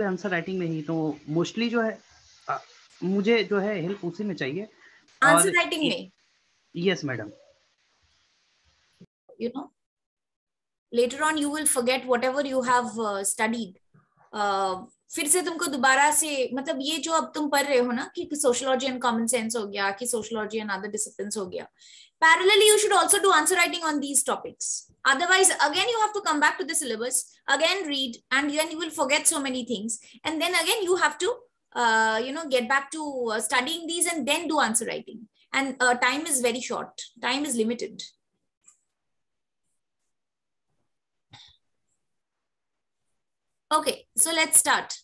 Answer writing में ही तो mostly जो है आ, मुझे जो है हेल्प उसी में चाहिए। आंसर राइटिंग में yes madam you know later on you will forget whatever you have studied फिर से तुमको दोबारा से मतलब ये जो अब तुम पढ़ रहे हो ना कि सोशोलॉजी एंड कॉमन सेंस हो गया, कि सोशोलॉजी एंड अदर डिसिप्लिन हो गया parallelly you should also do answer writing on these topics otherwise again you have to come back to the again read and then you will forget so many things and then again you have to you know get back to studying these and then do answer writing and time is very short time is limited Okay, so let's start.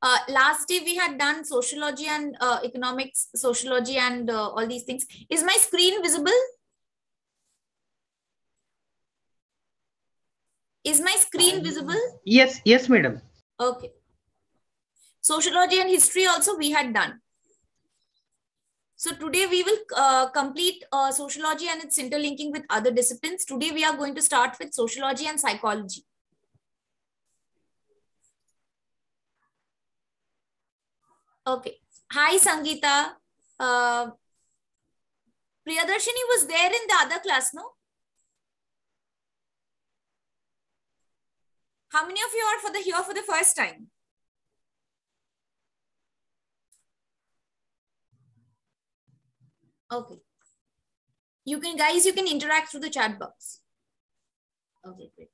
Uh, last day we had done sociology and uh, economics, sociology and uh, all these things. Is my screen visible? Is my screen visible? Yes, yes, madam. Okay. Sociology and history also we had done. So today we will uh, complete uh, sociology and its interlinking with other disciplines. Today we are going to start with sociology and psychology. Okay. Hi, Sangeeta. Uh, Priyadarshini was there in the other class, no? How many of you are for the here for the first time? Okay. You can, guys, you can interact through the chat box. Okay, great.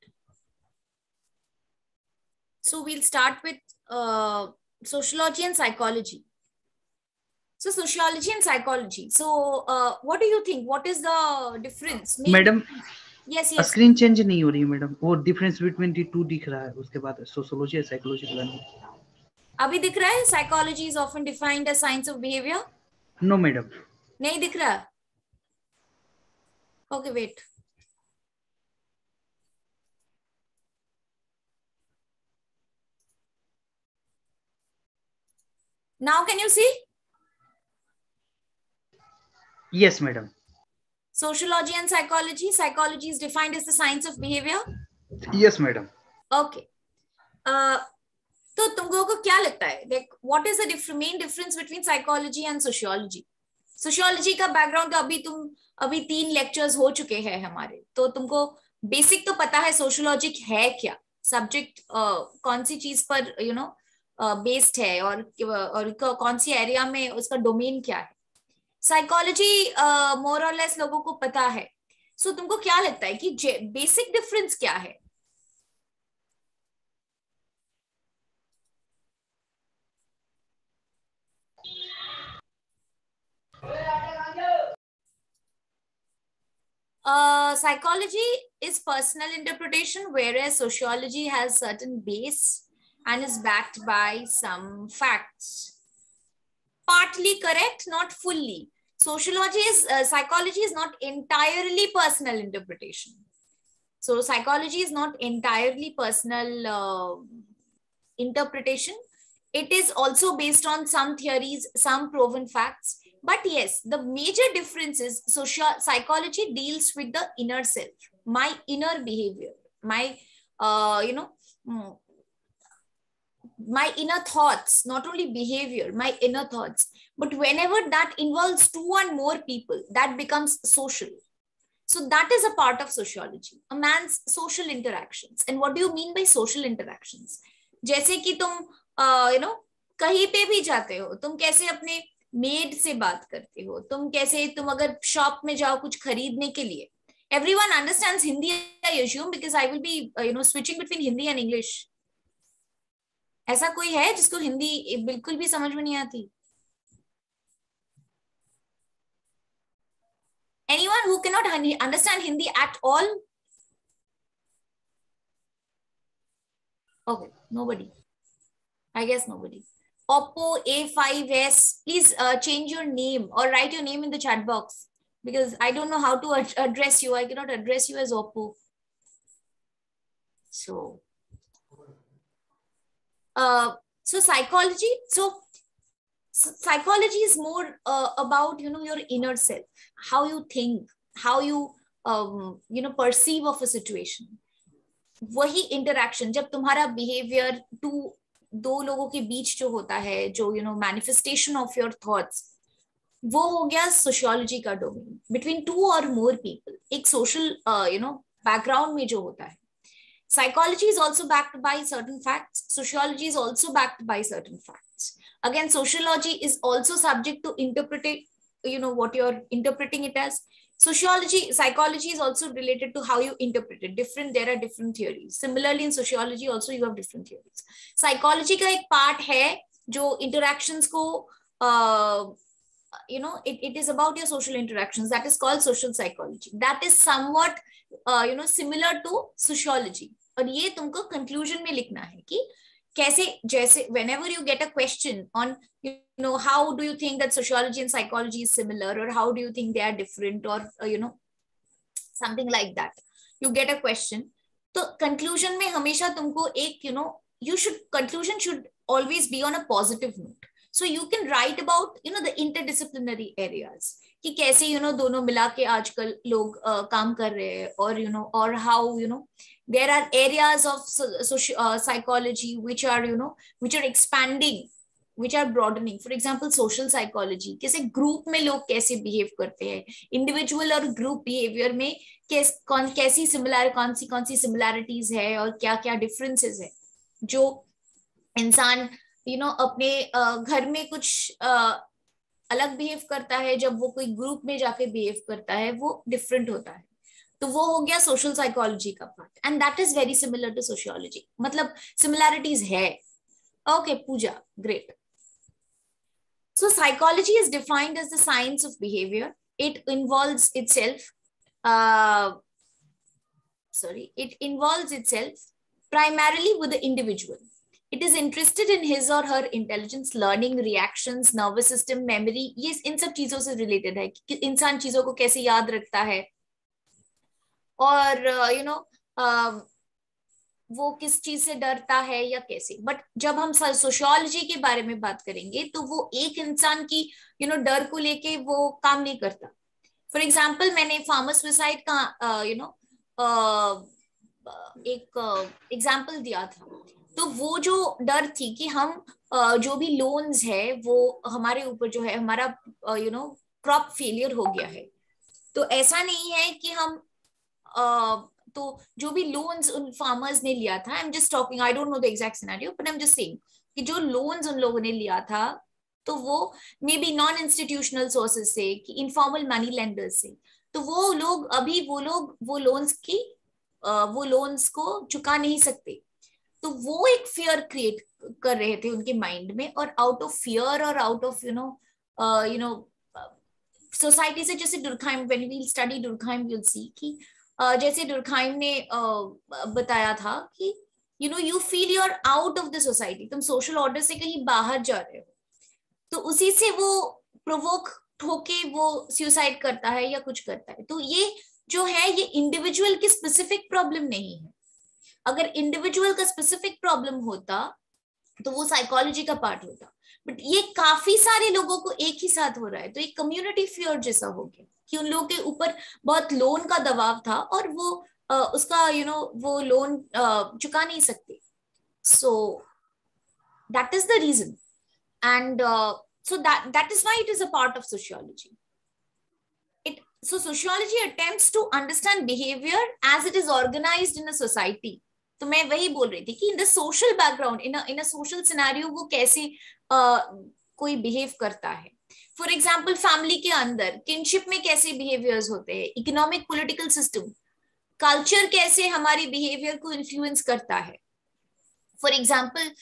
So we'll start with uh, sociology and psychology. So sociology and psychology. So uh, what do you think? What is the difference? Madam yes, yes. Screen change नहीं हो रही है madam वो difference between the to दिख रहा है उसके बाद सोशियोलॉजी और साइकोलॉजी का नहीं अभी दिख रहा है psychology is often defined as science of behaviour no madam नहीं दिख रहा। Okay wait now can you see yes madam sociology and psychology psychology is defined is the science of behaviour yes madam okay तो तुम लोगों को क्या लगता है? Like what is the main difference between psychology and sociology sociology का background तो अभी तुम अभी तीन लेक्चर्स हो चुके हैं हमारे। तो तुमको बेसिक तो पता है सोशियोलॉजी है क्या? सब्जेक्ट uh, कौन सी चीज़ पर यू नो बेस्ड है और और कौन सी एरिया में उसका डोमेन क्या है? साइकोलॉजी मोर और लेस लोगों को पता है। सो so, तुमको क्या लगता है कि बेसिक डिफरेंस क्या है? Uh, psychology is personal interpretation, whereas sociology has certain base and is backed by some facts. Partly correct, not fully. Sociology is, uh, psychology is not entirely personal interpretation. So psychology is not entirely personal uh, interpretation. It is also based on some theories, some proven facts. But yes, the major difference is social psychology deals with the inner self, my inner behavior, my, uh, you know, mm, my inner thoughts, not only behavior, my inner thoughts. But whenever that involves two and more people, that becomes social. So that is a part of sociology, a man's social interactions. And what do you mean by social interactions? जैसे कि तुम you know कहीं पे भी जाते हो तुम कैसे अपने मेड से बात करते हो, तुम कैसे, तुम अगर शॉप में जाओ कुछ खरीदने के लिए everyone understand Hindi because I will be you know switching between Hindi and English ऐसा कोई है जिसको हिंदी बिल्कुल भी समझ में नहीं आती? Anyone who cannot understand Hindi at all okay nobody I guess nobody oppo a5s please uh, change your name or write your name in the chat box because i don't know how to ad address you i cannot address you as oppo so uh, so psychology so psychology is more uh, about you know your inner self how you think how you um, you know perceive of a situation वही interaction जब तुम्हारा behaviour to दो लोगों के बीच जो होता है, जो you know manifestation of your thoughts वो हो गया सोशियोलॉजी का डोमेन बिटवीन टू और मोर पीपल एक सोशल यू नो बैकग्राउंड में जो होता है. Psychology is also backed by certain fact sociology is also backed by certain fact again sociology is also subject to interpretate you know what you are interpreting it as sociology psychology is also related to how you interpret it different there are different theories similarly in sociology also you have different theories psychology ka ek part hai jo interactions ko uh, you know it, it is about your social interactions that is called social psychology that is somewhat uh, you know similar to sociology और ये तुमको conclusion में लिखना है कि कैसे जैसे whenever you get a question on you know how do you think that sociology and psychology is similar और how do you think they are different और you know something like that you get a question तो conclusion में हमेशा तुमको एक you know you should conclusion should always be on a positive note so you can write about you know the interdisciplinary areas कि कैसे you you no know, दोनों मिला के आजकल लोग uh, काम कर रहे हैं और यू नो और how you know there are areas of psychology which are you know which are expanding which are broadening for example social psychology कैसे ग्रुप में लोग कैसे बिहेव करते हैं? इंडिविजुअल और ग्रुप बिहेवियर में कैस, कौन कैसी सिमिलर कौन सी कौन सी सिमिलैरिटीज है और क्या क्या डिफरेंसेस है? जो इंसान यू नो अपने घर में कुछ अलग बिहेव करता है जब वो कोई ग्रुप में जाके बिहेव करता है वो डिफरेंट होता है। तो वो हो गया सोशल साइकोलॉजी का part and that is very similar to sociology मतलब सिमिलैरिटीज है. Okay Pooja. Great so psychology is defined as the science of behavior. It involves itself uh, sorry it involves itself primarily with the individual. It is interested in his और her intelligence learning reactions nervous system memory ये इन सब चीज़ों से related है इंसान चीज़ों को कैसे याद रखता है। और यू uh, नो uh, वो किस चीज़ से डरता है या कैसे? बट जब हम सोशियोलॉजी के बारे में बात करेंगे तो वो एक इंसान की यू you नो know, डर को लेके वो काम नहीं करता। फॉर एग्ज़ाम्पल मैंने फार्मर सुसाइड का यू uh, नो uh, एक एग्ज़ाम्पल uh, दिया था। तो वो जो डर थी कि हम जो भी लोन्स है वो हमारे ऊपर जो है हमारा यू नो क्रॉप फेलियर हो गया है। तो ऐसा नहीं है कि हम तो जो भी लोन्स उन फार्मर्स ने लिया था I am just talking I don't know the exact scenario but I am just saying कि जो लोन्स उन लोगों ने लिया था तो वो maybe non institutional sources से कि इनफॉर्मल मनी लेंडर्स से तो वो लोग अभी वो लोग वो लोन्स की वो लोन्स को चुका नहीं सकते। तो वो एक फियर क्रिएट कर रहे थे उनके माइंड में और आउट ऑफ़ फियर और out of you know you know society से जैसे Durkheim when we study Durkheim will see कि uh, जैसे दुर्खाइम ने बताया था कि you know you feel you are out of the society तुम सोशल ऑर्डर से कहीं बाहर जा रहे हो। तो उसी से वो प्रोवोक ठोके, वो सुसाइड करता है या कुछ करता है। तो ये जो है, ये इंडिविजुअल की स्पेसिफिक प्रॉब्लम नहीं है। अगर इंडिविजुअल का स्पेसिफिक प्रॉब्लम होता तो वो साइकोलॉजी का पार्ट होता। बट ये काफ़ी सारे लोगों को एक ही साथ हो रहा है तो एक कम्युनिटी फियर जैसा हो गया कि उन लोगों के ऊपर बहुत लोन का दबाव था और वो आ, उसका यू you नो know, वो लोन चुका नहीं सकते। So that is the reason and so that that is why it is a part of sociology. It so sociology attempts to understand behavior as it is organized in a society. तो मैं वही बोल रही थी कि in the social background in in a social scenario वो कैसे कोई बिहेव करता है। फॉर एग्ज़ाम्पल फैमिली के अंदर किनशिप में कैसे बिहेवियर्स होते हैं? इकोनॉमिक पोलिटिकल सिस्टम कल्चर कैसे हमारी बिहेवियर को इन्फ्लुएंस करता है? फॉर एग्ज़ाम्पल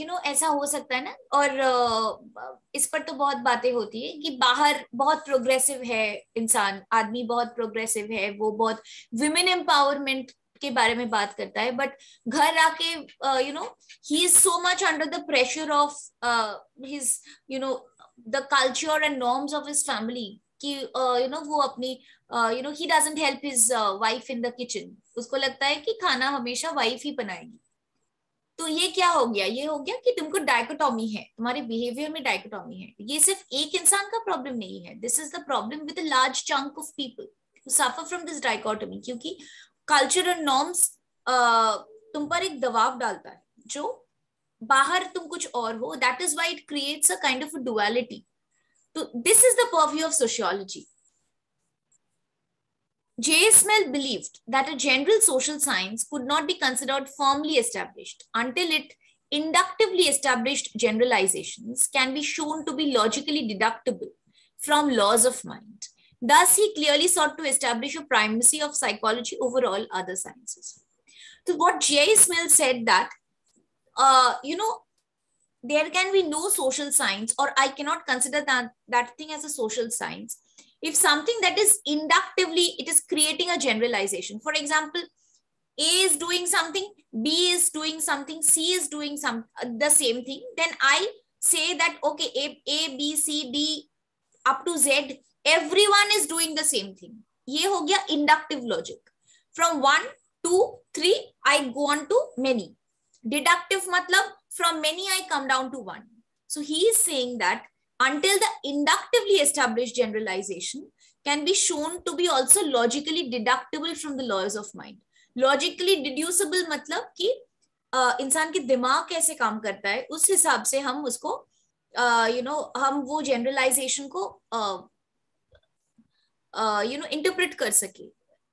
यू नो ऐसा हो सकता है ना? और uh, इस पर तो बहुत बातें होती है कि बाहर बहुत प्रोग्रेसिव है इंसान आदमी बहुत प्रोग्रेसिव है वो बहुत वुमेन एम्पावरमेंट के बारे में बात करता है बट घर आके you know he is so much under the pressure of his you know the culture and norms of his family कि यू नो वो अपनी you know he doesn't help his wife in the kitchen उसको लगता है कि खाना हमेशा wife ही बनाएगी। तो ये क्या हो गया? ये हो गया कि तुमको डायकोटॉमी है। तुम्हारे बिहेवियर में डायकोटॉमी है। ये सिर्फ़ एक इंसान का प्रॉब्लम नहीं है। This is the problem with large chunk of people suffer from this dichotomy क्योंकि कल्चर एंड नॉर्म्स तुम पर एक दबाव डालता है, जो बाहर तुम कुछ और हो that is why it creates a kind of duality तो this is the purview of sociology J S Mill believe that a general social science could not be considered formally establish until it inductively established generalizations can be shown to be logically deductible from laws of mind. Thus, he clearly sought to establish a primacy of psychology over all other sciences. So, what J. Smith said that, uh, you know, there can be no social science, or I cannot consider that, that thing as a social science. If something that is inductively, it is creating a generalization. For example, A is doing something, B is doing something, C is doing some uh, the same thing, then I say that okay, A, A, B, C, D up to Z everyone is doing the same thing ये हो गया inductive logic from one two three I go on to many deductive matlab from many I come down to one so he is saying that until the inductively established generalization can be shown to be also logically deductible from the laws of mind logically deducible ki uh, इंसान के दिमाग कैसे काम करता है उस हिसाब से हम उसको you uh, no you know, हम वो जनरलाइजेशन को uh, यू नो इंटरप्रेट कर सके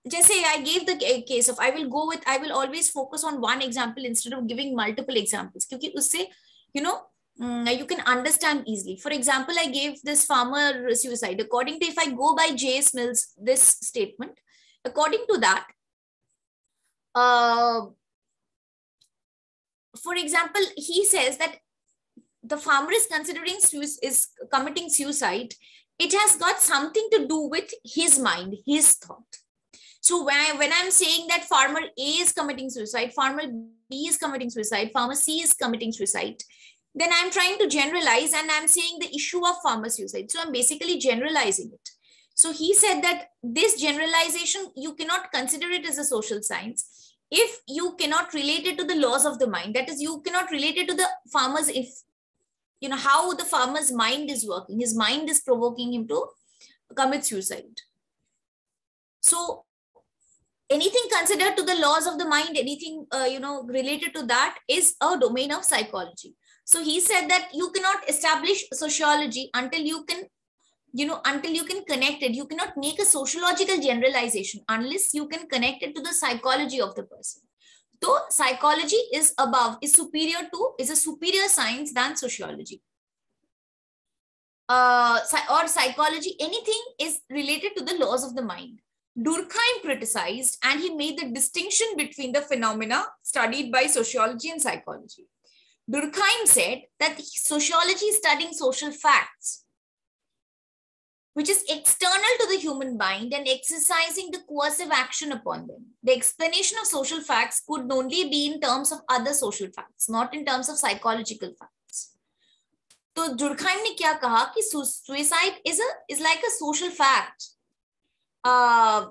जैसे I gave the case of I will go with I will always focus on one example instead of giving multiple examples क्योंकि उससे you know you can understand easily. For example, I gave this farmer suicide. According to, if I go by J.S. Mills, this statement, according to that, uh, for example, he says that the farmer is considering is committing suicide it has got something to do with his mind, his thought. So when, I, when I'm saying that farmer A is committing suicide, farmer B is committing suicide, farmer C is committing suicide, then I'm trying to generalize and I'm saying the issue of farmer suicide. So I'm basically generalizing it. So he said that this generalization, you cannot consider it as a social science if you cannot relate it to the laws of the mind. That is, you cannot relate it to the farmer's if you know how the farmer's mind is working. His mind is provoking him to commit suicide. So anything considered to the laws of the mind anything uh, you know related to that is a domain of psychology. So he said that you cannot establish sociology until you can you know until you can connect it. You cannot make a sociological generalization unless you can connect it to the psychology of the person psychology is above, is superior to, is a superior science than sociology. Uh, or psychology, anything is related to the laws of the mind. Durkheim criticized and he made the distinction between the phenomena studied by sociology and psychology. Durkheim said that sociology is studying social facts which is external to the human mind and exercising the coercive action upon them. The explanation of social facts could only be in terms of other social facts, not in terms of psychological facts. So Durkheim ne kya kaha ki suicide is a is like a social fact. Uh,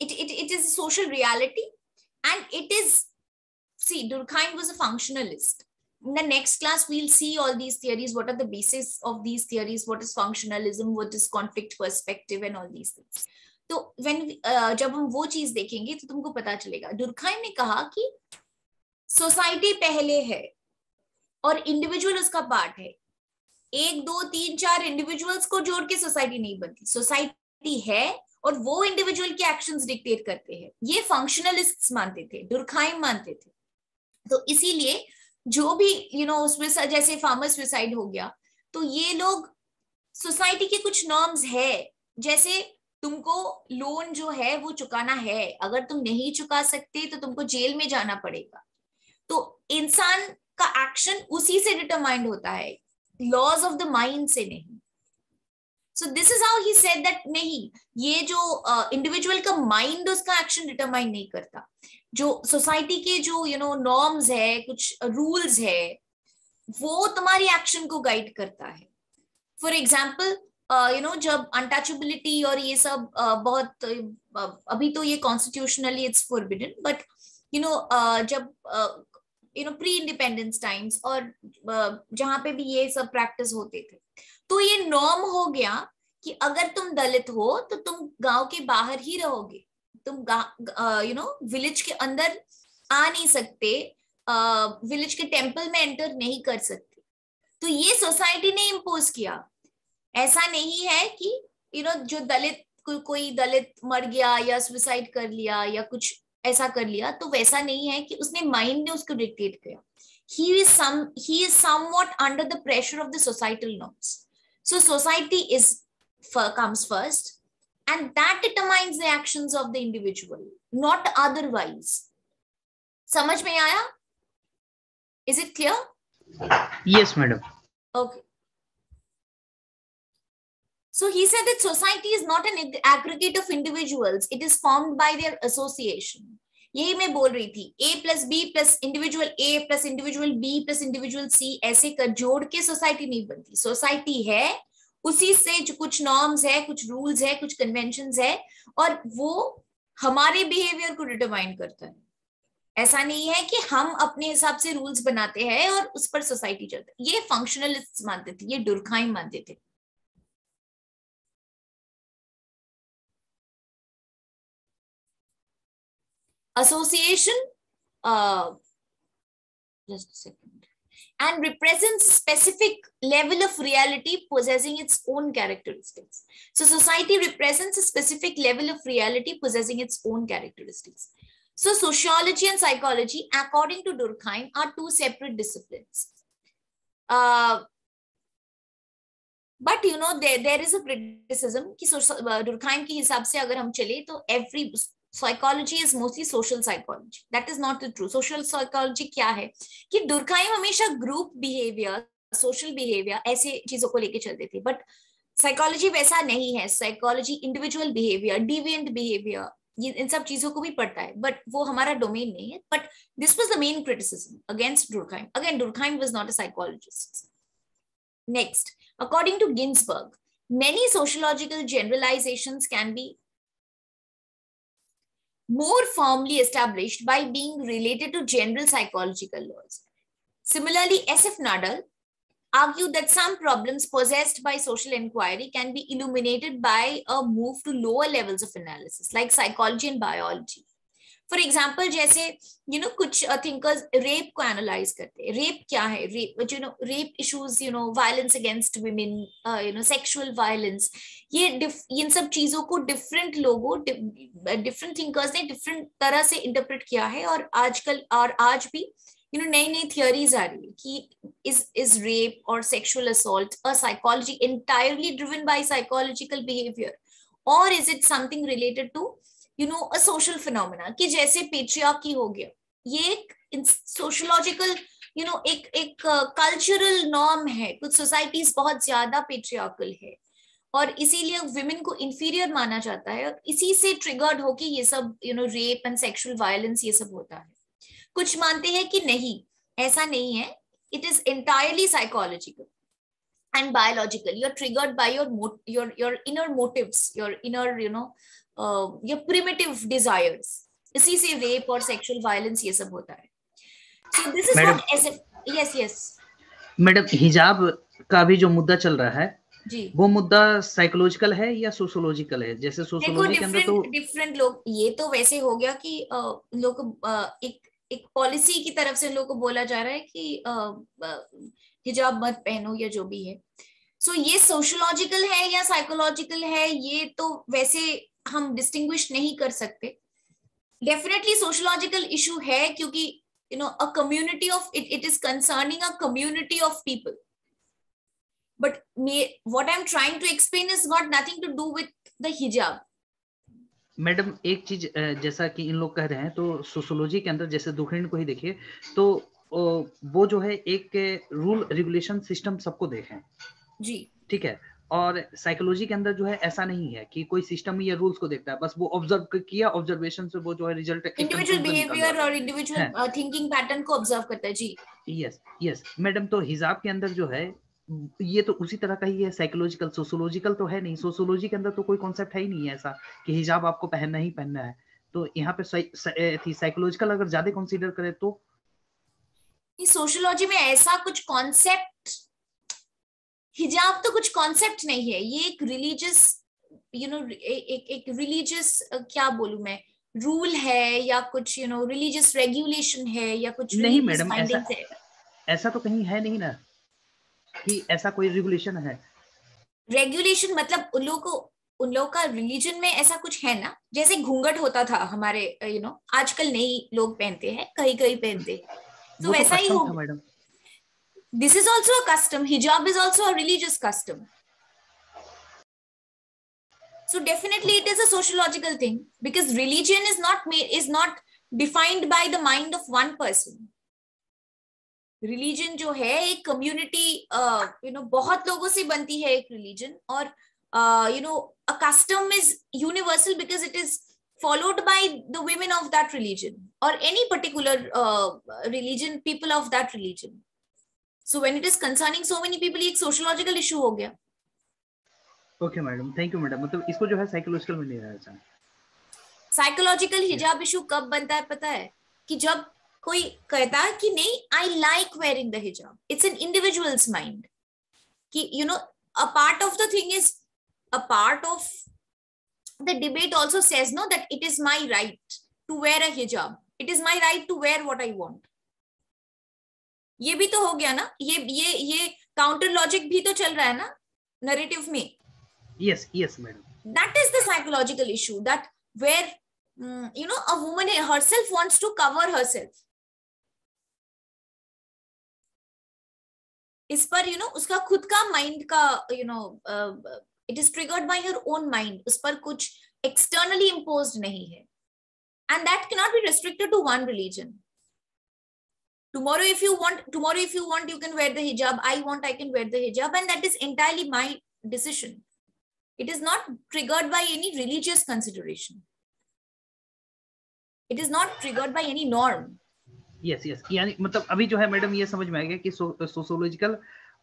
it, it, it is a social reality and it is see Durkheim was a functionalist in the next class we'll see all these theories what are the basis of these theories what is functionalism what is conflict perspective and all these things तो when uh, जब हम वो चीज़ देखेंगे तो तुमको पता चलेगा दुर्खाइम ने कहा कि सोसाइटी पहले है और इंडिविजुअल उसका पार्ट है एक दो तीन चार इंडिविजुअल्स को जोड़ के सोसाइटी नहीं बनती सोसाइटी है और वो इंडिविजुअल के एक्शंस डिक्टेट करते हैं ये फंक्शनलिस्ट मानते थे दुर्खाइम मानते थे तो इसीलिए जो भी यू नो उसमें जैसे फार्मर सुसाइड हो गया तो ये लोग सोसाइटी के कुछ नॉर्म्स है। जैसे तुमको लोन जो है वो चुकाना है। अगर तुम नहीं चुका सकते तो तुमको जेल में जाना पड़ेगा। तो इंसान का एक्शन उसी से डिटरमाइंड होता है। लॉज ऑफ़ द माइंड से नहीं। So this is how he said that नहीं ये जो इंडिविजुअल uh, का माइंड उसका एक्शन डिटरमाइन नहीं करता। जो सोसाइटी के जो यू नो नॉर्म्स है कुछ रूल्स है वो तुम्हारी एक्शन को गाइड करता है। फॉर एग्ज़ाम्पल यू नो जब अनटचेबिलिटी और ये सब uh, बहुत uh, अभी तो ये constitutionally it's forbidden but you know जब you know pre independence times और uh, जहाँ पे भी ये सब प्रैक्टिस होते थे तो ये नॉर्म हो गया कि अगर तुम दलित हो तो तुम गाँव के बाहर ही रहोगे। तुम यू नो विलेज के अंदर आ नहीं सकते विलेज के टेंपल में एंटर नहीं कर सकते। तो ये सोसाइटी ने इम्पोज किया। ऐसा नहीं है कि यू you नो know, जो दलित को, कोई दलित मर गया या सुसाइड कर लिया या कुछ ऐसा कर लिया तो वैसा नहीं है कि उसने माइंड ने उसको डिक्टेट किया। He is some he is somewhat under the pressure of the so society is comes first and that determines the actions of the individual not otherwise samajh mein aaya is it clear yes madam okay so he said that society is not an aggregate of individuals. It is formed by their association. यही मैं बोल रही थी A plus B plus individual A plus individual B plus individual C ऐसे कर जोड़ के society नहीं बनती सोसाइटी है उसी से जो कुछ नॉर्म्स है कुछ रूल्स है कुछ कन्वेंशन है और वो हमारे बिहेवियर को डिटरमाइन करता है। ऐसा नहीं है कि हम अपने हिसाब से रूल्स बनाते हैं और उस पर सोसाइटी चलता ये फंक्शनलिस्ट मानते थे ये डुरखाइम मानते थे। Association uh, just and represents specific level of reality possessing its own characteristics so society represents a specific level of reality possessing its own characteristics so sociology and psychology according to durkheim are two separate disciplines uh, but you know there is a criticism कि Durkheim के हिसाब से अगर हम चले तो every psychology is mostly social psychology that is not the true social psychology क्या है? कि दुर्खाइम हमेशा ग्रुप बिहेवियर सोशल बिहेवियर ऐसे चीज़ों को लेके चलते थे। बट साइकोलॉजी वैसा नहीं है। Psychology individual behaviour deviant behaviour ये इन सब चीज़ों को भी पढ़ता है। बट वो हमारा डोमेन नहीं है। But this was the main criticism against Durkheim again Durkheim was not a psychologist next according to Ginsberg many sociological generalizations can be more firmly established by being related to general psychological laws. Similarly, S.F. Nadal argued that some problems possessed by social inquiry can be illuminated by a move to lower levels of analysis, like psychology and biology. For example जैसे you know कुछ thinkers rape को analyse करते हैं। Rape क्या है? Rape you know rape issues you know violence against women you know sexual violence ये इन सब चीज़ों को डिफरेंट लोगों डिफरेंट थिंकर्स ने डिफरेंट तरह से इंटरप्रेट किया है और आजकल, और आज भी यू नो नई नई थियोरीज आ रही है कि इज़ इज़ रेप और sexual assault a psychology entirely driven by psychological behaviour और is it something related to you know a social phenomena कि जैसे पेट्रियार्की हो गया। ये एक सोशोलॉजिकल यू नो एक एक कल्चरल uh, नॉर्म है। कुछ सोसाइटीज बहुत ज़्यादा पेट्रियाकल है। और इसीलिए विमेन को इंफीरियर माना जाता है। और इसी से ट्रिगर्ड हो कि ये सब you know rape and sexual violence ये सब होता है। कुछ मानते हैं कि नहीं ऐसा नहीं है। It is entirely psychological and biological you are triggered by your your your inner motives your inner you know या प्रिमिटिव डिजायर्स इसी से रेप और सेक्सुअल वायलेंस ये सब होता है। सो दिस इज़ व्हाट एस यस यस मैडम हिजाब का भी जो मुद्दा चल रहा है जी। वो मुद्दा साइकोलॉजिकल है या सोशोलॉजिकल है? जैसे सोशोलॉजी के अंदर तो डिफरेंट लोग ये तो वैसे हो गया कि लोग एक एक पॉलिसी की तरफ़ से लोगों को बोला जा रहा है कि हिजाब मत पहनो या जो भी है। सो so, ये सोशोलॉजिकल है या साइकोलॉजिकल है ये तो वैसे हम डिस्टिंग्विश नहीं कर सकते। डेफिनेटली सोशोलॉजिकल इशू है क्योंकि you know a community of it it is concerning a community of people but what I am trying to explain is got nothing to do with the हिजाब madam एक चीज़ जैसा कि इन लोग कह रहे हैं तो सोशोलॉजी के अंदर जैसे दुखरीन को ही देखिए तो वो जो है एक रूल रेगुलेशन सिस्टम सबको देखें। जी। ठीक है? और साइकोलॉजी के अंदर जो है ऐसा नहीं है कि कोई सिस्टम या रूल्स को देखता है। बस वो ऑब्ज़र्व किया ऑब्जर्वेशन से वो जो है रिज़ल्ट इंडिविजुअल बिहेवियर और इंडिविजुअल थिंकिंग पैटर्न को ऑब्ज़र्व करता है जी। यस यस मैडम तो हिजाब के अंदर जो है ये तो उसी तरह का ही है साइकोलॉजिकल सोशोलॉजिकल तो है नहीं। सोशोलॉजी के अंदर तो कोई कॉन्सेप्ट है ही नहीं है ऐसा कि हिजाब आपको पहनना ही पहनना है। तो यहाँ पे साइकोलॉजिकल अगर ज़्यादा कंसीडर करें तो? सोशोलॉजी में ऐसा कुछ कॉन्सेप्ट हिजाब तो कुछ कॉन्सेप्ट नहीं है। ये एक रिलीजियस यू नो एक एक रिलीजियस क्या बोलू मैं? रूल है या कुछ यू नो रिलीजियस रेगुलेशन है या कुछ नहीं मैडम ऐसा ऐसा तो कहीं है नहीं ना कि ऐसा कोई रेगुलेशन है। रेगुलेशन मतलब उन लोगों को उन लोगों का रिलीजन में ऐसा कुछ है ना? जैसे घूंघट होता था हमारे यू नो आजकल नहीं लोग पहनते हैं कहीं कहीं पहनते तो, तो वैसा ही हो madam this is also a custom hijab is also a religious custom so definitely it is a sociological thing because religion is not made is not defined by the mind of one person religion जो है एक community you know बहुत लोगों से बनती है एक religion और you know a custom is universal because it is followed by the women of that religion or any particular uh, religion people of that religion so when it is concerning so many people एक sociological issue हो गया। Okay madam thank you madam मतलब इसको जो है psychological में नहीं रहा साइकोलॉजिकल हिजाब इशू कब बनता है पता है? कि जब कोई कहता है कि नहीं आई लाइक वेयरिंग द हिजाब इट्स एन इंडिविजुअल्स माइंड कि you know a part of the thing is a part of the debate also says no that it is my right to wear a हिजाब it is my right to wear what I want ये भी तो हो गया ना? ये ये ये काउंटर लॉजिक भी तो चल रहा है ना नरेटिव में? Yes yes madam that is the psychological issue that where you know a woman herself wants to cover herself. इस पर यू you नो know, उसका खुद का माइंड का you know it is triggered by your own mind उस पर कुछ externally impose नहीं है. And that can not be restricted to one religion tomorrow if you want tomorrow if you want you can wear the hijab i want i can wear the hijab and that is entirely my decision it is not triggered by any religious consideration it is not triggered by any norm yes yes यानी मतलब अभी जो है madam ये समझ में आ गया कि सोशोलॉजिकल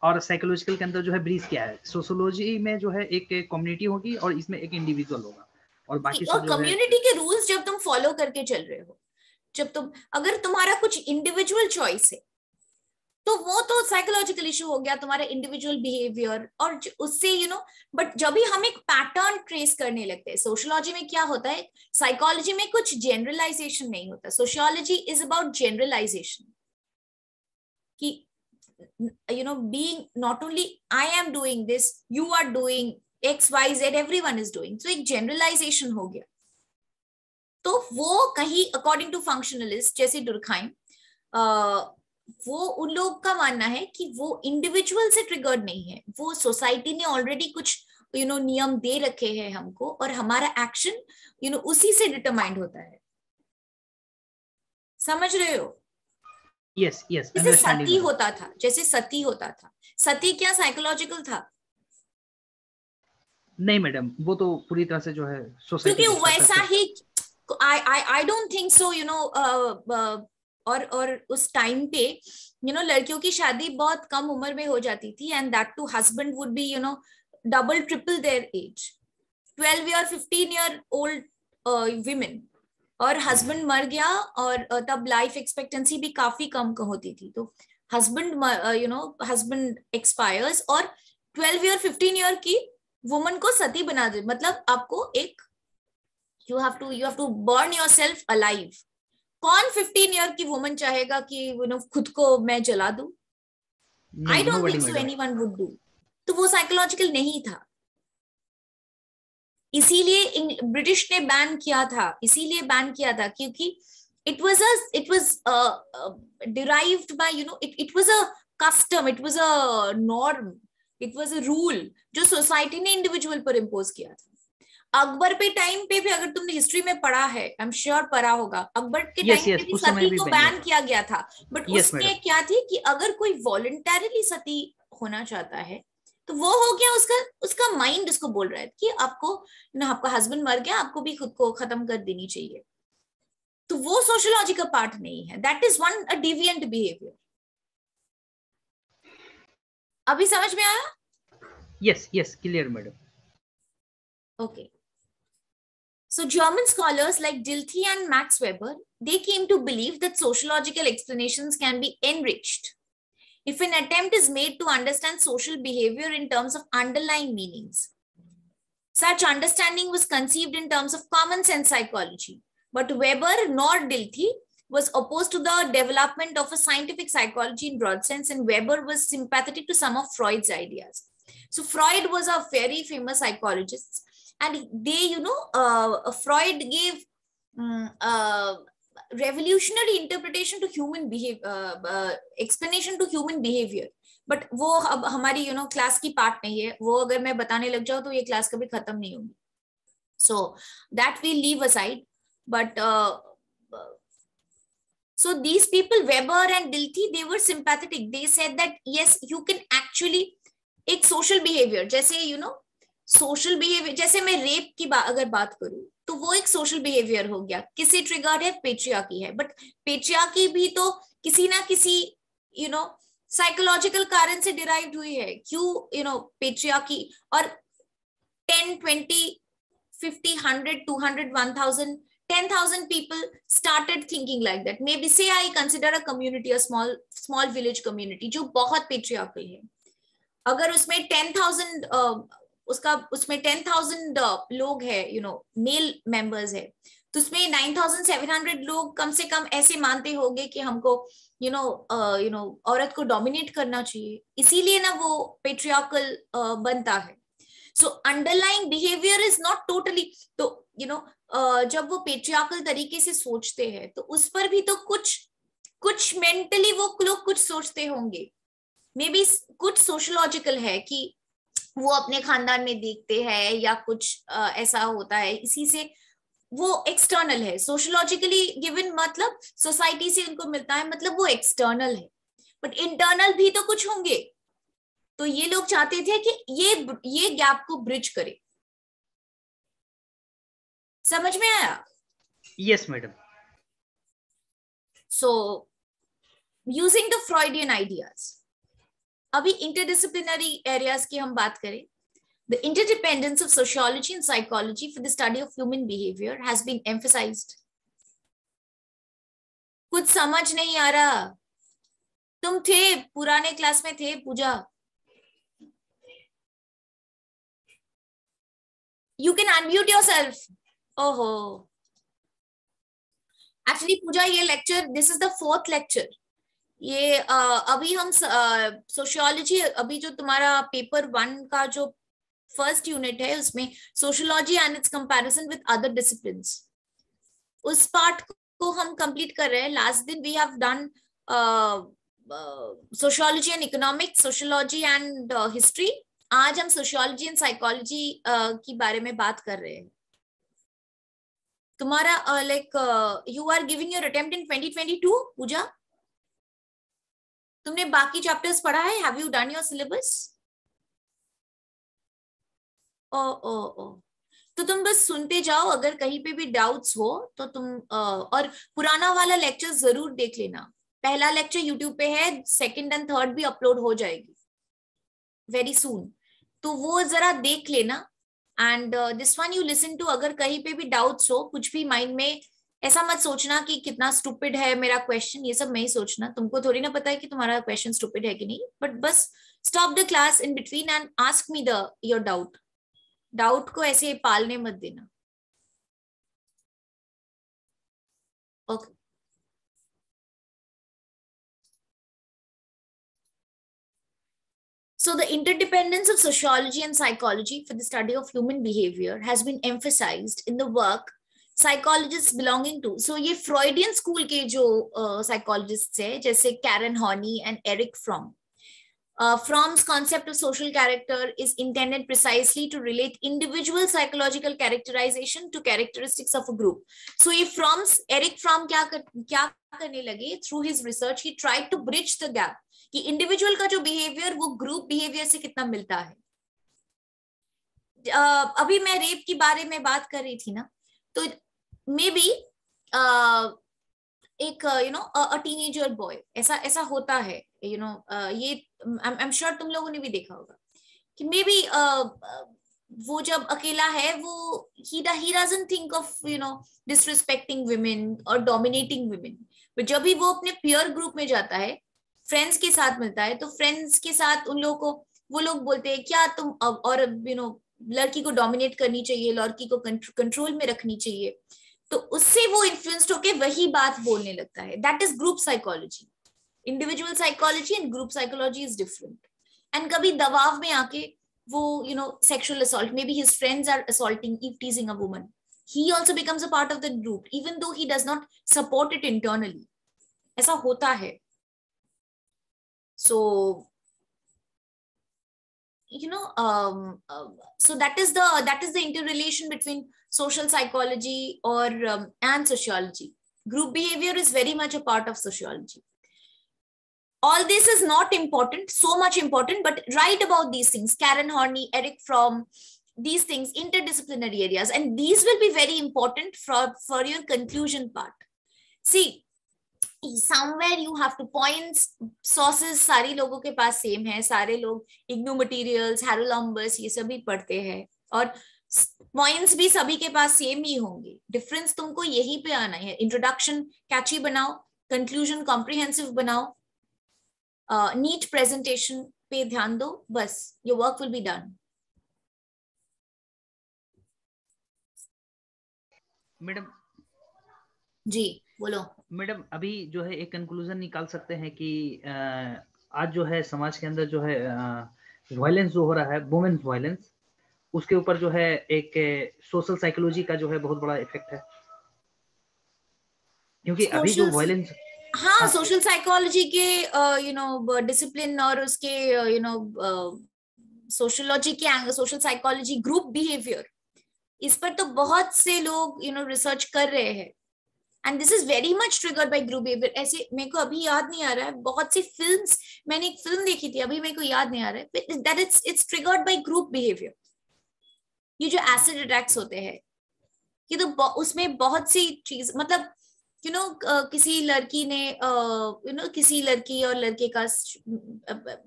और साइकोलॉजिकल के अंदर जो है ब्रीज क्या है सोशोलॉजी में जो है एक कम्युनिटी होगी और इसमें एक इंडिविजुअल होगा और बाकी और कम्युनिटी के रूल्स जब तुम फॉलो करके चल रहे हो जब तुम, अगर तुम्हारा कुछ इंडिविजुअल चॉइस है तो वो तो साइकोलॉजिकल इशू हो गया, तुम्हारा इंडिविजुअल बिहेवियर और उससे यू नो बट जब भी हम एक पैटर्न ट्रेस करने लगते हैं सोशोलॉजी में क्या होता है? साइकोलॉजी में कुछ जनरलाइजेशन नहीं होता। सोशियोलॉजी इज़ अबाउट जनरलाइजेशन कि, you know, being, not only i am doing this, you are doing x, y, z, everyone is doing. So, एक generalization हो गया। तो वो कहीं अकॉर्डिंग टू फंक्शनलिस्ट जैसे डुरखाइम वो उन लोग का मानना है कि वो इंडिविजुअल से ट्रिगर्ड नहीं है। वो सोसाइटी ने ऑलरेडी कुछ यू you नो know, नियम दे रखे हैं हमको और हमारा एक्शन यू नो उसी से डिटरमाइंड होता है। समझ रहे हो? यस यस जैसे सती होता था जैसे सती होता था। सती क्या साइकोलॉजिकल था? नहीं मैडम वो तो पूरी तरह से जो है क्योंकि वैसा ही I I I don't think so you know और और उस टाइम पे यू नो लड़कियों की शादी बहुत कम उम्र में हो जाती थी and that too husband would be you know double triple their age twelve year fifteen year old women और हस्बैंड मर गया और तब लाइफ एक्सपेक्टेंसी भी काफ़ी कम होती थी। तो husband you know husband expires और ट्वेल्व ईयर फिफ्टीन ईयर की वुमन को सती बना दे। मतलब आपको एक you have to you have to burn yourself alive कौन फिफ्टीन ईयर की वुमन चाहेगा कि यू नो खुद को मैं जला दू? I don't think so anyone would do तो वो साइकोलॉजिकल नहीं था। इसीलिए ब्रिटिश ने बैन किया था। इसीलिए बैन किया था क्योंकि it was a it was derived by you know it it was a custom it was a norm it was a rule जो सोसाइटी ने इंडिविजुअल पर इम्पोज किया था। अकबर पे टाइम पे भी अगर तुमने हिस्ट्री में पढ़ा है आई एम श्योर पढ़ा होगा। अकबर के टाइम yes, yes, पे भी सती को बैन किया गया था। बट yes, उसमें क्या थी कि अगर कोई वॉलंटरली सती होना चाहता है तो वो हो गया उसका उसका माइंड उसको बोल रहा है कि आपको ना आपका हस्बैंड मर गया आपको भी खुद को खत्म कर देनी चाहिए। तो वो सोशोलॉजी का पार्ट नहीं है। That is one a deviant behaviour अभी समझ में आया? Yes yes clear madam okay So German scholars like Dilthey and Max Weber, they came to believe that sociological explanations can be enriched if an attempt is made to understand social behavior in terms of underlying meanings. Such understanding was conceived in terms of common sense psychology. But Weber nor Dilthey was opposed to the development of a scientific psychology in broad sense, and Weber was sympathetic to some of Freud's ideas. So Freud was a very famous psychologist, and they you know uh, uh freud gave um, uh, revolutionary interpretation to human behavior uh, uh, explanation to human behavior. But वो अब हमारी you know class की part नहीं है। वो अगर मैं बताने लग जाऊँ तो ये क्लास कभी खत्म नहीं होगी। So that we leave aside but so these people Weber and Dilthey they were sympathetic they said that yes you can actually एक सोशल बिहेवियर जैसे यू नो सोशल बिहेवियर जैसे मैं रेप की बा, अगर बात करूँ तो वो एक सोशल बिहेवियर हो गया। किसी ट्रिगर है पेट्रिया की है। बट पेट्रिया की भी तो किसी ना किसी यू नो साइकोलॉजिकल कारण से डिराइव हुई है। क्यों यू नो पेट्रिया की? और ten twenty fifty hundred two hundred one thousand ten thousand people started thinking like that may be say I consider a community a small small village community जो बहुत patriarchal है। अगर उसमें ten thousand उसका उसमें ten thousand लोग है know no male members है। तो उसमें नाइन थाउज़ेंड सेवन हंड्रेड लोग कम से कम ऐसे मानते होंगे कि हमको यू नो यू नो औरत को डोमिनेट करना चाहिए। इसीलिए ना वो पेट्रियाकल uh, बनता है। So underlying behaviour is not totally तो you you no know, uh, जब वो पेट्रियाकल तरीके से सोचते हैं तो उस पर भी तो कुछ कुछ मेंटली वो लोग कुछ सोचते होंगे। मे बी कुछ सोशोलॉजिकल है कि वो अपने खानदान में देखते हैं या कुछ uh, ऐसा होता है। इसी से वो एक्सटर्नल है। सोशोलॉजिकली गिवन मतलब सोसाइटी से उनको मिलता है मतलब वो एक्सटर्नल है। बट इंटरनल भी तो कुछ होंगे। तो ये लोग चाहते थे कि ये ये गैप को ब्रिज करे। समझ में आया? Yes madam so using the Freudian ideas अभी इंटरडिसिप्लिनरी एरियाज़ की हम बात करें the interdependence of sociology and psychology for the study of human behaviour has been emphasize कुछ समझ नहीं आ रहा। तुम थे, पुराने क्लास में थे, Pooja. You can unmute yourself ओहो। एक्चुअली पूजा, ये lecture this is the fourth lecture ये uh, अभी हम सोशियोलॉजी अभी जो तुम्हारा पेपर वन का जो फ़र्स्ट यूनिट है उसमें sociology and its comparison with other discipline उस पार्ट को हम कंप्लीट कर रहे हैं। लास्ट दिन we have done sociology and economics sociology and history आज हम सोशियोलॉजी एंड साइकोलॉजी की बारे में बात कर रहे हैं। तुम्हारा like you are giving your attempt in 2022 Pooja? तुमने बाकी चैप्टर्स पढ़ा है? Have you done your syllabus ओ ओ ओ तो तुम बस सुनते जाओ, अगर कहीं पे भी डाउट्स हो तो तुम और पुराना वाला लेक्चर ज़रूर देख लेना। पहला लेक्चर यूट्यूब पे है सेकंड एंड थर्ड भी अपलोड हो जाएगी। वेरी सुन तो वो जरा देख लेना। And this one you listen to अगर कहीं पे भी डाउट्स हो, कुछ भी माइंड में ऐसा मत सोचना कि कितना स्टूपिड है मेरा क्वेश्चन ये सब नहीं सोचना। तुमको थोड़ी ना पता है कि तुम्हारा क्वेश्चन स्टूपिड है कि नहीं बट बस stop the class in between and ask me the your doubt doubt को ऐसे पालने मत देना। Okay So the interdependence of sociology and psychology for the study of human behavior has been emphasized in the work psychologist belonging to so ये Freudian school के जो psychologist uh, है जैसे Karen Horney and Erich Fromm Fromm's concept of social character is intended precisely to relate individual psychological characterization to characteristics of a group so ये Fromm's Eric Fromm क्या कर, क्या करने लगे? Through his research he try to bridge the gap कि individual का जो behaviour वो ग्रुप बिहेवियर से कितना मिलता है। uh, अभी मैं रेप के बारे में बात कर रही थी ना तो मे बी uh, एक you know a teenager boy ऐसा ऐसा होता है you you no know, uh, ये आई एम श्योर तुम लोगों ने भी देखा होगा कि मे बी uh, वो जब अकेला है वो ही he think of you know disrespecting women और डोमिनेटिंग वुमेन बट जब भी वो अपने पियर ग्रुप में जाता है फ्रेंड्स के साथ मिलता है तो फ्रेंड्स के साथ उन लोगों को वो लोग बोलते हैं क्या तुम और यू नो लड़की को डोमिनेट करनी चाहिए लड़की को कंट्रोल में रखनी चाहिए? तो उससे वो इन्फ्लुएंस्ड होके वही बात बोलने लगता है that is group psychology individual psychology and group psychology is different and कभी दबाव में आके वो you know sexual assault maybe his friends are assaulting if teasing a woman he also becomes a part of the group even though he does not support it internally ऐसा होता है so you know um, uh, so that is the that is the interrelation between social psychology or um, and sociology group behavior is very much a part of sociology all this is not important so much important but write about these things karen horney eric fromm these things interdisciplinary areas and these will be very important for for your conclusion part see somewhere you have to points sources सारी लोगों के पास same है सारे लोग IGNOU materials हेरोलम्बस ये सभी पढ़ते हैं और पॉइंट्स भी सभी के पास सेम ही होंगे। डिफरेंस तुमको यही पे आना है। इंट्रोडक्शन कैची बनाओ कंक्लूजन कॉम्प्रिहेंसिव बनाओ नीट uh, प्रेजेंटेशन पे ध्यान दो बस your work will be done madam. जी बोलो। मैडम अभी जो है एक कंक्लूजन निकाल सकते हैं कि आज जो है समाज के अंदर जो है वायलेंस जो हो रहा है वुमेन्स वायलेंस उसके ऊपर जो है एक सोशल साइकोलॉजी का जो है बहुत बड़ा इफ़ेक्ट है। क्योंकि अभी जो वायलेंस हाँ सोशल साइकोलॉजी के यू नो डिसिप्लिन और उसके यू नो सोशोलॉजी के सोशल साइकोलॉजी ग्रुप बिहेवियर इस पर तो बहुत से लोग यू नो रिसर्च कर रहे हैं। And this is very much triggered by group behaviour ऐसे मेरे को अभी याद नहीं आ रहा है। बहुत सी फिल्म्स मैंने एक फ़िल्म देखी थी अभी मेरे को याद नहीं आ रहा है। That it's it's triggered by group behaviour ये जो एसिड अटैक्स होते हैं ये तो उसमें बहुत सी चीज़ मतलब यू you नो uh, किसी लड़की ने you uh, no you know, किसी लड़की और लड़के का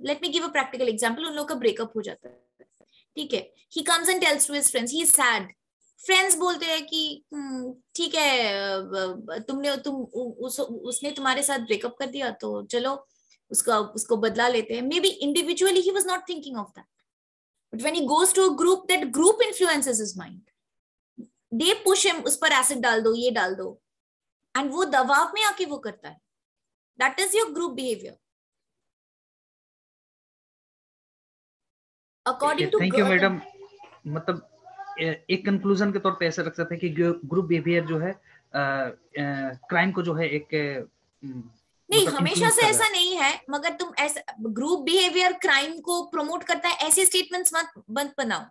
let me give a practical example उन लोग का ब्रेकअप हो जाता है ठीक है? He comes and tells to his friends he said friends बोलते हैं कि हम्म, ठीक है तुमने तुम उस, उसने तुम्हारे साथ ब्रेकअप कर दिया तो चलो उसका उसको बदला लेते हैं। Maybe individually he was not thinking of that but when he goes to a group that group influences his mind they push him उस पर एसिड डाल दो ये डाल दो. एंड वो दबाव में आके वो करता है। That is your group behaviour according to thank you madam मतलब एक कंक्लूजन के तौर पे ऐसा रख सकते हैं कि ग्रुप बिहेवियर जो है क्राइम को जो है एक नहीं मतलब हमेशा से ऐसा नहीं है मगर तुम ऐसा ग्रुप बिहेवियर क्राइम को प्रमोट करता है ऐसे स्टेटमेंट्स मत मत बनाओ।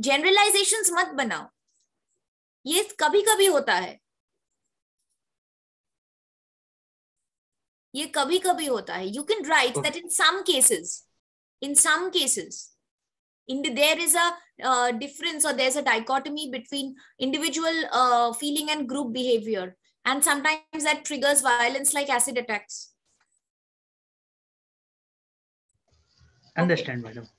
जनरलाइजेशंस मत बनाओ। ये कभी कभी होता है। ये कभी कभी होता है। You can write that in some cases in some cases in there is a uh, difference or there's a dichotomy between individual uh, feeling and group behavior and sometimes that triggers violence like acid attacks understand okay. madam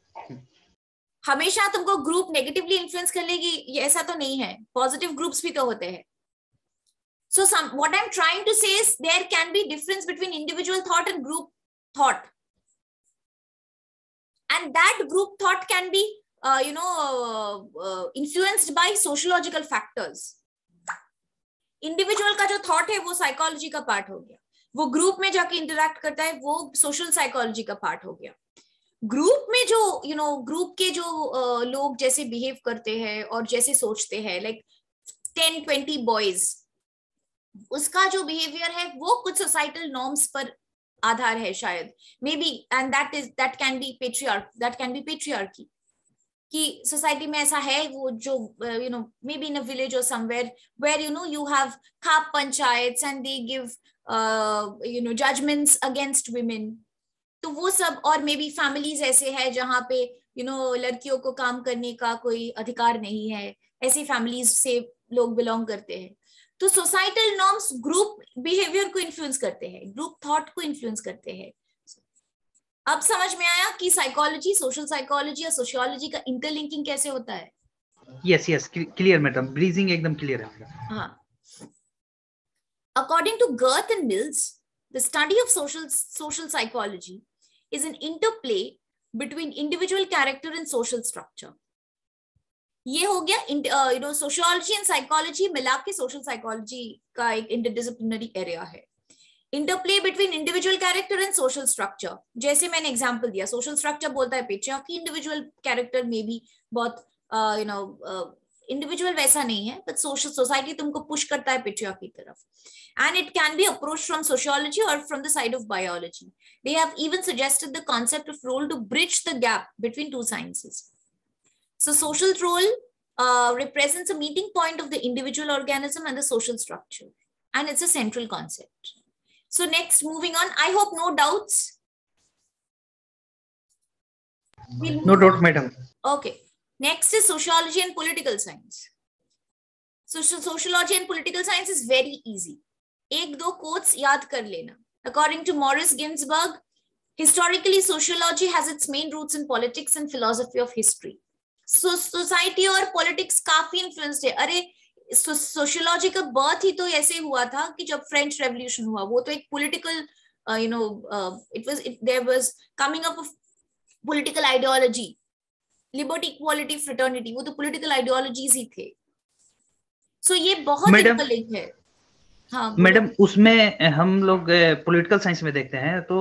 हमेशा तुमको group negatively influence कर लेगी ये ऐसा तो नहीं है positive groups भी तो होते हैं so some what i'm trying to say is there can be difference between individual thought and group thought and that group thought can be uh, you know uh, uh, influenced by sociological factors Individual का जो thought है वो psychology का part हो गया। वो group में जाके इंटरेक्ट करता है वो सोशल साइकोलॉजी का पार्ट हो गया। ग्रुप में जो यू नो ग्रुप के जो uh, लोग जैसे बिहेव करते हैं और जैसे सोचते हैं लाइक टेन ट्वेंटी बॉयज़ उसका जो बिहेवियर है वो कुछ सोसाइटल नॉर्म्स पर आधार है शायद। Maybe and that is that can be patriarch that can be patriarchy कि सोसाइटी में ऐसा है वो जो you know maybe in a village और somewhere where you know you have khap panchayat and they give you know judgments against women तो वो सब और मे बी फैमिलीज़ ऐसे है जहाँ पे यू you नो know, लड़कियों को काम करने का कोई अधिकार नहीं है ऐसी फैमिलीज़ से लोग बिलोंग करते हैं। तो सोसाइटल नॉर्म्स ग्रुप बिहेवियर को इन्फ्लुएंस करते हैं ग्रुप थॉट को इन्फ्लुएंस करते हैं। अब समझ में आया कि साइकोलॉजी सोशल साइकोलॉजी या सोशियोलॉजी का इंटरलिंकिंग कैसे होता है? Yes yes clear madam bridging एकदम क्लियर है हाँ। According to Gerth and Mills the study of social social psychology is an interplay between individual character and social structure ये हो गया you know sociology and psychology मिला के social psychology का एक इंटरडिसिप्लिनरी एरिया है। Interplay between individual character and social structure जैसे मैंने एग्ज़ाम्पल दिया सोशल स्ट्रक्चर बोलता है पिक्चर की इंडिविजुअल कैरेक्टर में भी बहुत यू नो इंडिविजुअल वैसा नहीं है बट सोशल सोसाइटी तुमको पुश करता है पिक्चर की तरफ़. And it can be approach from sociology और from the side of biology they have even suggested the concept of role to bridge the gap between two sciences so social role represents a meeting point of the individual organism and the social structure and it's a central concept So next, moving on, I hope no doubts. We'll no doubt, madam. Okay. Next is sociology and political science. So sociology and political science is very easy. एक दो quotes याद कर लेना. According to Morris Ginsburg, historically sociology has its main roots in politics and philosophy of history. So society और politics काफ़ी influenced है. अरे sociology का बर्थ ही तो ऐसे हुआ था कि जब फ्रेंच रेवोल्यूशन हुआ वो तो एक political you know it was there was coming up political ideology liberty equality fraternity वो तो पॉलिटिकल आइडियोलॉजीज ही थे। सो so ये बहुत लिंक है। हाँ मैडम उसमें हम लोग पॉलिटिकल साइंस में देखते हैं तो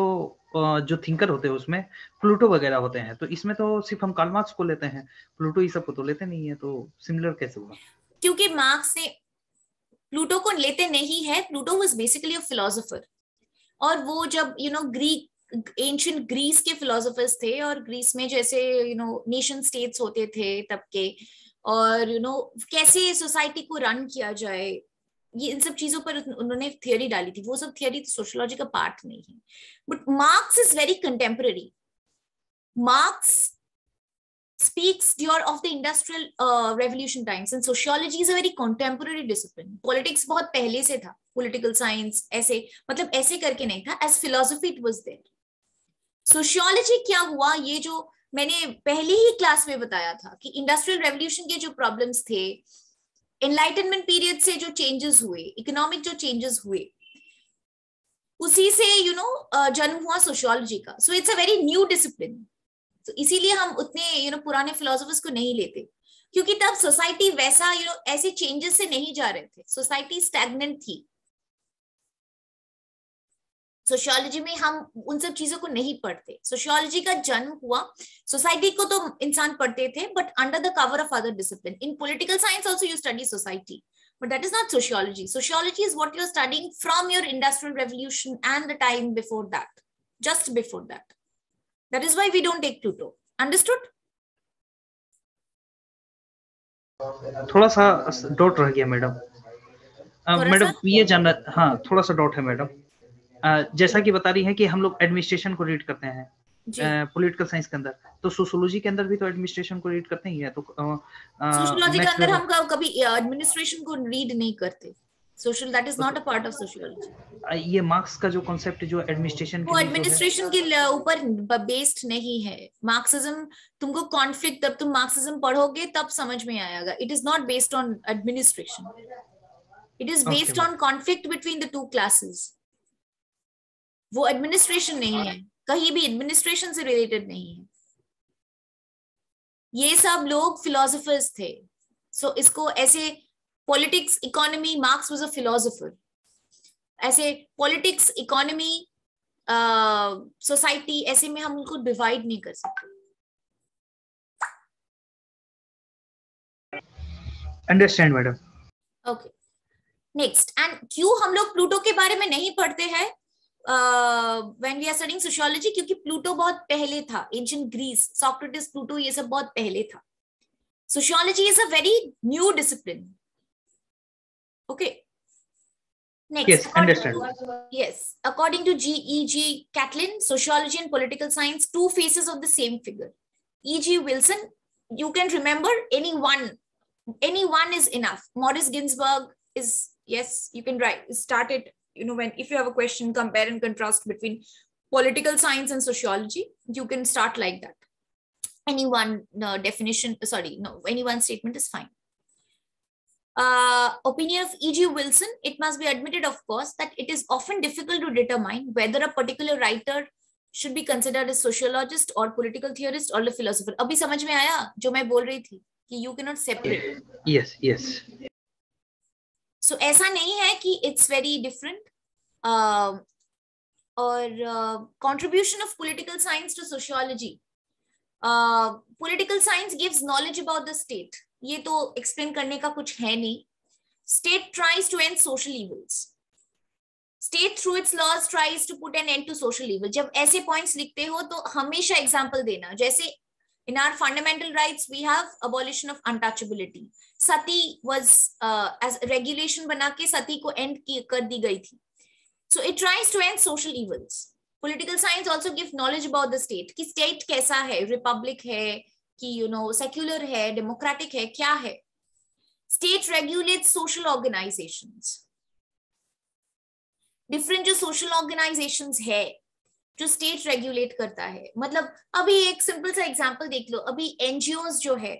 जो थिंकर होते हैं उसमें प्लूटो वगैरह होते हैं तो इसमें तो सिर्फ़ हम कार्ल मार्क्स को लेते हैं प्लूटो ये सबको तो लेते नहीं है तो सिमिलर कैसे हुआ? क्योंकि मार्क्स ने प्लूटो को लेते नहीं है Pluto was basically a philosopher और वो जब you know Greek ancient Greece के फिलोसोफर्स थे और ग्रीस में जैसे यू नो नेशन स्टेट्स होते थे तब के और यू you नो know, कैसे सोसाइटी को रन किया जाए ये इन सब चीज़ों पर उन्होंने थियोरी डाली थी। वो सब थियोरी सोशोलॉजी का पार्ट नहीं है। But Marx is very contemporary Marx speaks during of the industrial uh, revolution times and sociology is a very contemporary discipline politics बहुत पहले से था political science ऐसे मतलब ऐसे करके नहीं था as philosophy it was there sociology हुआ ये जो मैंने पहले ही क्लास में बताया था कि इंडस्ट्रियल रेवोल्यूशन के जो प्रॉब्लम्स थे एनलाइटनमेंट पीरियड से जो चेंजेस हुए इकोनॉमिक जो चेंजेस हुए उसी से यू you know, जन्म हुआ सोशियोलॉजी का so it's a very new discipline तो इसीलिए हम उतने यू you नो know, पुराने फिलोसफर्स को नहीं लेते। क्योंकि तब सोसाइटी वैसा यू you नो know, ऐसे चेंजेस से नहीं जा रहे थे। सोसाइटी स्टैगनेंट थी। सोशियोलॉजी में हम उन सब चीज़ों को नहीं पढ़ते। सोशियोलॉजी का जन्म हुआ। सोसाइटी को तो इंसान पढ़ते थे but under the cover of other discipline in political science also you study society but that is not sociology. Sociology is what you're studying from your industrial revolution and the time before that just before that. That is why we don't take Pluto. Understood? थोड़ा सा doubt रह गया madam madam ये जानना हाँ थोड़ा सा doubt है मैडम जैसा कि बता रही है कि हम लोग एडमिनिस्ट्रेशन को रीड करते हैं पॉलिटिकल साइंस के अंदर। तो सोशोलॉजी के अंदर भी तो एडमिनिस्ट्रेशन को रीड करते ही है तो सोशोलॉजी के अंदर हम कभी एडमिनिस्ट्रेशन को रीड नहीं करते? Social that is not a part of sociology ये मार्क्स का जो कॉन्सेप्ट जो एडमिनिस्ट्रेशन वो एडमिनिस्ट्रेशन के ऊपर बेस्ड नहीं है। मार्क्सिज्म तुमको कॉन्फ्लिक्ट तब तुम मार्क्सिज्म पढ़ोगे तब समझ में आएगा। It is not based on administration it is based on conflict between the two classes वो एडमिनिस्ट्रेशन नहीं है। कहीं भी एडमिनिस्ट्रेशन से रिलेटेड नहीं है। ये सब लोग फिलोसफर्स थे। सो so, इसको ऐसे politics economy Marx was a philosopher ऐसे पॉलिटिक्स इकोनॉमी सोसाइटी ऐसे में हम उनको डिवाइड नहीं कर सकते। Understand madam okay next and क्यों हम लोग प्लूटो के बारे में नहीं पढ़ते हैं? When we are studying sociology क्योंकि प्लूटो बहुत पहले था। एंशियंट ग्रीस सॉक्रेटिस प्लूटो ये सब बहुत पहले था। Sociology is a very new discipline Okay. Next. Yes, understand. To, yes. According to G.E.G. Catlin, sociology and political science, two faces of the same figure. E.G. Wilson, you can remember any one. Any one is enough. Morris Ginsburg is, yes, you can write, start it, you know, when, if you have a question, compare and contrast between political science and sociology, you can start like that. Any one uh, definition, sorry, no, any one statement is fine uh, opinion of E.G. Wilson, it must be admitted, of course, that it is often difficult to determine whether a particular writer should be considered a sociologist or political theorist or a philosopher. अभी समझ में आया जो मैं बोल रही थी कि you can not separate yes yes so ऐसा नहीं है कि इट्स वेरी डिफरेंट और contribution of political science to sociology political science gives knowledge about the state ये तो एक्सप्लेन करने का कुछ है नहीं state tries to end social evils state through its laws tries to put an end to social evil जब ऐसे points लिखते हो तो हमेशा एग्ज़ाम्पल देना जैसे in our fundamental rights we have abolition of untouchability sati was uh, as regulation bana ke sati ko end ki kar di gayi thi so it tries to end social evils political science also give knowledge about the state ki state kaisa hai republic hai ki you know secular hai democratic hai kya hai state regulates social organizations. Different जो social organizations है जो state regulate करता है मतलब अभी एक simple सा example देख लो अभी एनजीओ जो है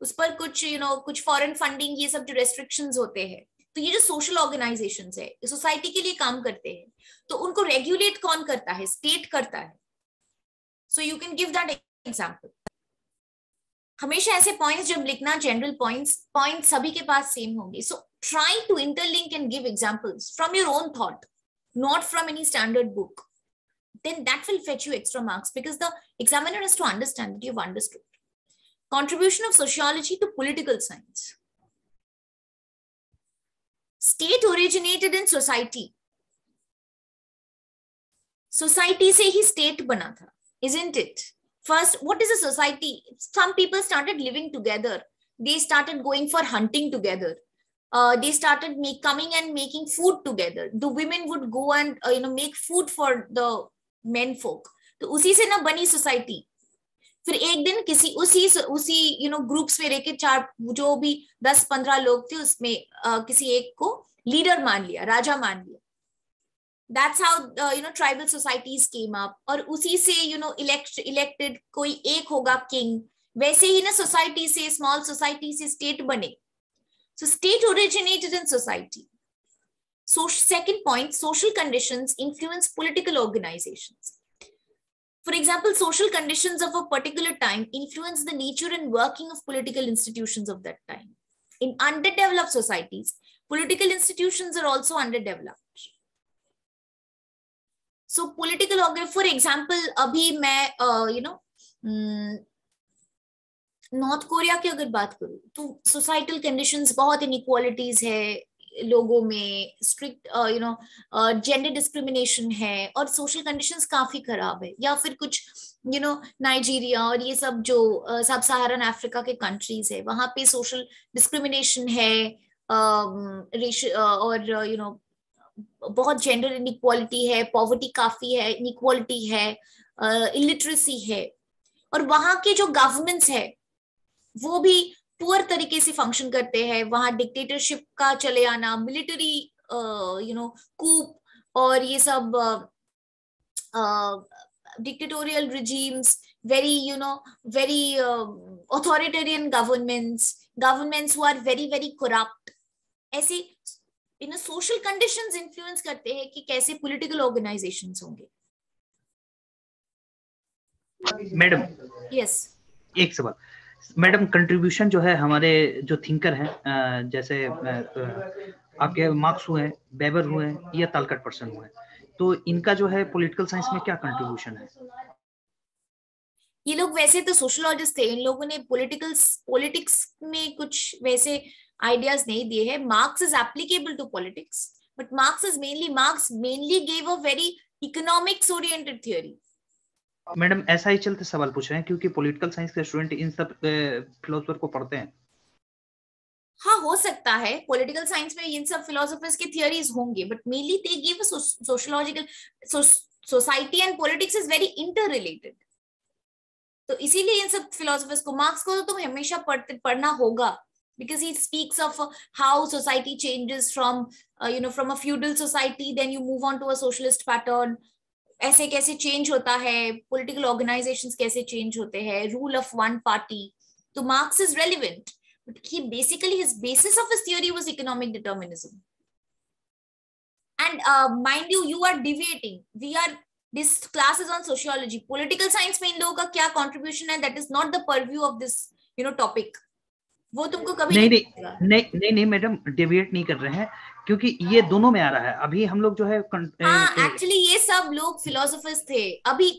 उस पर कुछ यू you नो know, कुछ फॉरेन फंडिंग ये सब जो रेस्ट्रिक्शन होते हैं तो ये जो सोशल ऑर्गेनाइजेशन है सोसाइटी के लिए काम करते हैं तो उनको रेगुलेट कौन करता है? स्टेट करता है. So you can give that example हमेशा ऐसे पॉइंट्स जब लिखना जनरल पॉइंट्स पॉइंट सभी के पास सेम होंगे। So try to interlink and give examples from your own thought not from any standard book then that will fetch you extra marks because the examiner has to understand you understood contribution of sociology to political science state originated in society society से ही state बना था is int it First, what is a society? Some people started living together. They started going for hunting together. Uh, they started make, coming and making food together. The women would go and uh, you know make food for the men folk तो उसी से ना बनी society फिर एक दिन किसी उसी उसी यू नो ग्रुप्स में रह चार जो भी दस पंद्रह लोग थे उसमें uh, किसी एक को लीडर मान लिया राजा मान लिया That's how you know tribal societies came up और उसी से यू नो इलेक्ट इलेक्टेड कोई एक होगा किंग वैसे ही ना सोसाइटी से स्मॉल सोसाइटी से स्टेट बने so state originated in society So second point, social conditions influence political organizations. For example, social conditions of a particular time influence the nature and working of political institutions of that time. In underdeveloped societies, political institutions are also underdeveloped. Political organ, for example, अभी मैं you know north Korea की अगर बात करूँ तो societal conditions बहुत inequalities है लोगों में strict you know gender discrimination है और सोशल कंडीशंस काफ़ी खराब है। या फिर कुछ यू नो नाइजीरिया और ये सब जो सब सहारन अफ्रीका के कंट्रीज़ है वहाँ पे सोशल डिस्क्रिमिनेशन है uh, और यू नो बहुत जेंडर इनइक्वालिटी है पॉवर्टी काफ़ी है इनइक्वालिटी है इलिटरेसी है। और वहाँ के जो गवर्नमेंट्स है, वो भी पुअर तरीके से फ़ंक्शन करते हैं। वहाँ डिक्टेटरशिप का चले आना मिलिट्री यू नो कूप और ये सब dictatorial regimes very you know very authoritarian governments governments who are very very corrupt ऐसे इन सोशल कंडीशंस इन्फ्लुएंस करते हैं कि कैसे पॉलिटिकल ऑर्गेनाइजेशंस होंगे। मैडम यस एक सवाल। मैडम कंट्रीब्यूशन जो है हमारे जो थिंकर हैं जैसे आपके मार्क्स हुए बेबर हुए या तालकट पर्सन हुए तो इनका जो है पॉलिटिकल साइंस में क्या कंट्रीब्यूशन है? ये लोग वैसे तो सोशोलॉजिस्ट थे इन लोगों ने पॉलिटिकल पॉलिटिक्स में कुछ वैसे आइडियाज़ नहीं दिए हैं। Marx is applicable to politics but Marx is mainly Marx mainly gave a very economics oriented theory madam ऐसा ही चलते सवाल पूछ रहे हैं क्योंकि पॉलिटिकल साइंस के स्टूडेंट इन सब फिलोसफर को पढ़ते हैं। हाँ हो सकता है। पॉलिटिकल साइंस में इन सब फिलोसफर्स की थियरीज होंगे but mainly they give sociological society and politics is very interrelated तो इसीलिए इन सब फिलोसफर्स को मार्क्स को तो तुम हमेशा पढ़ते पढ़ना होगा। because he speaks of how society changes from uh, you know from a feudal society then you move on to a socialist pattern ऐसे कैसे चेंज होता है पॉलिटिकल ऑर्गेनाइजेशंस कैसे चेंज होते हैं रूल ऑफ वन पार्टी तो Marx is relevant but he basically his basis of his theory was economic determinism and uh, mind you you are deviating we are this class is on sociology political science में इन लोगों का क्या contribution है that is not the purview of this you know topic वो तुमको कभी नहीं नहीं नहीं नहीं नहीं मैडम डेविएट नहीं कर रहे हैं क्योंकि ये दोनों में आ रहा है। अभी हम लोग जो है हाँ एक्चुअली ये सब लोग फिलोसोफर्स थे। अभी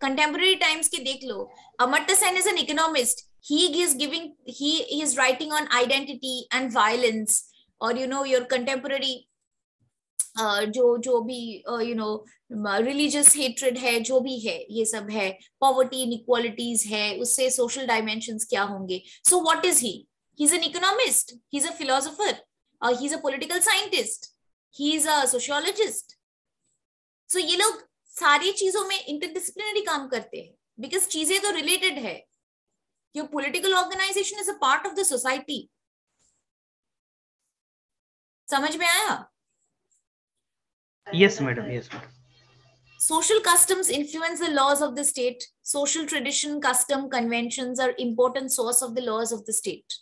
कंटेम्प्रेरी टाइम्स के देख लो Amartya Sen is an economist he is giving he, is writing on identity and violence. or you know your contemporary जो जो भी यू नो रिलीजियस हेट्रेड है, जो भी है, ये सब है पॉवर्टी इनइक्वालिटीज है, उससे सोशल डायमेंशन क्या होंगे? So what is he economist he is a philosopher he is a political scientist he is a sociologist so ये लोग सारी चीज़ों में इंटरडिसिप्लिनरी काम करते हैं बिकॉज़ चीज़ें तो रिलेटेड है। Your political organisation is a part of the society समझ में आया? Yes madam yes madam social customs influence the laws of the state social tradition custom conventions are important source of the laws of the state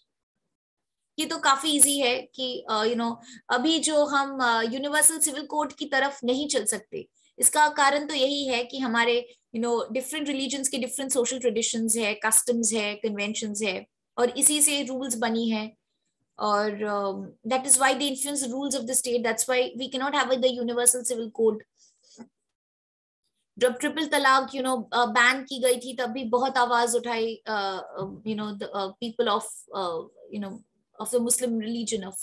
ये तो काफ़ी easy है कि you no अभी जो हम यूनिवर्सल सिविल कोड की तरफ़ नहीं चल सकते इसका कारण तो यही है कि हमारे यू नो डिफरेंट रिलीजन्स के डिफरेंट सोशल ट्रेडिशंस है कस्टम्स है कन्वेंशंस है और इसी से रूल्स बनी है or um, that is why they influence the rules of the state that's why we cannot have the universal civil code जब ट्रिपल तलाक यू नो बैन की गई थी तब भी बहुत आवाज उठाई you know people of you know of the muslim religion of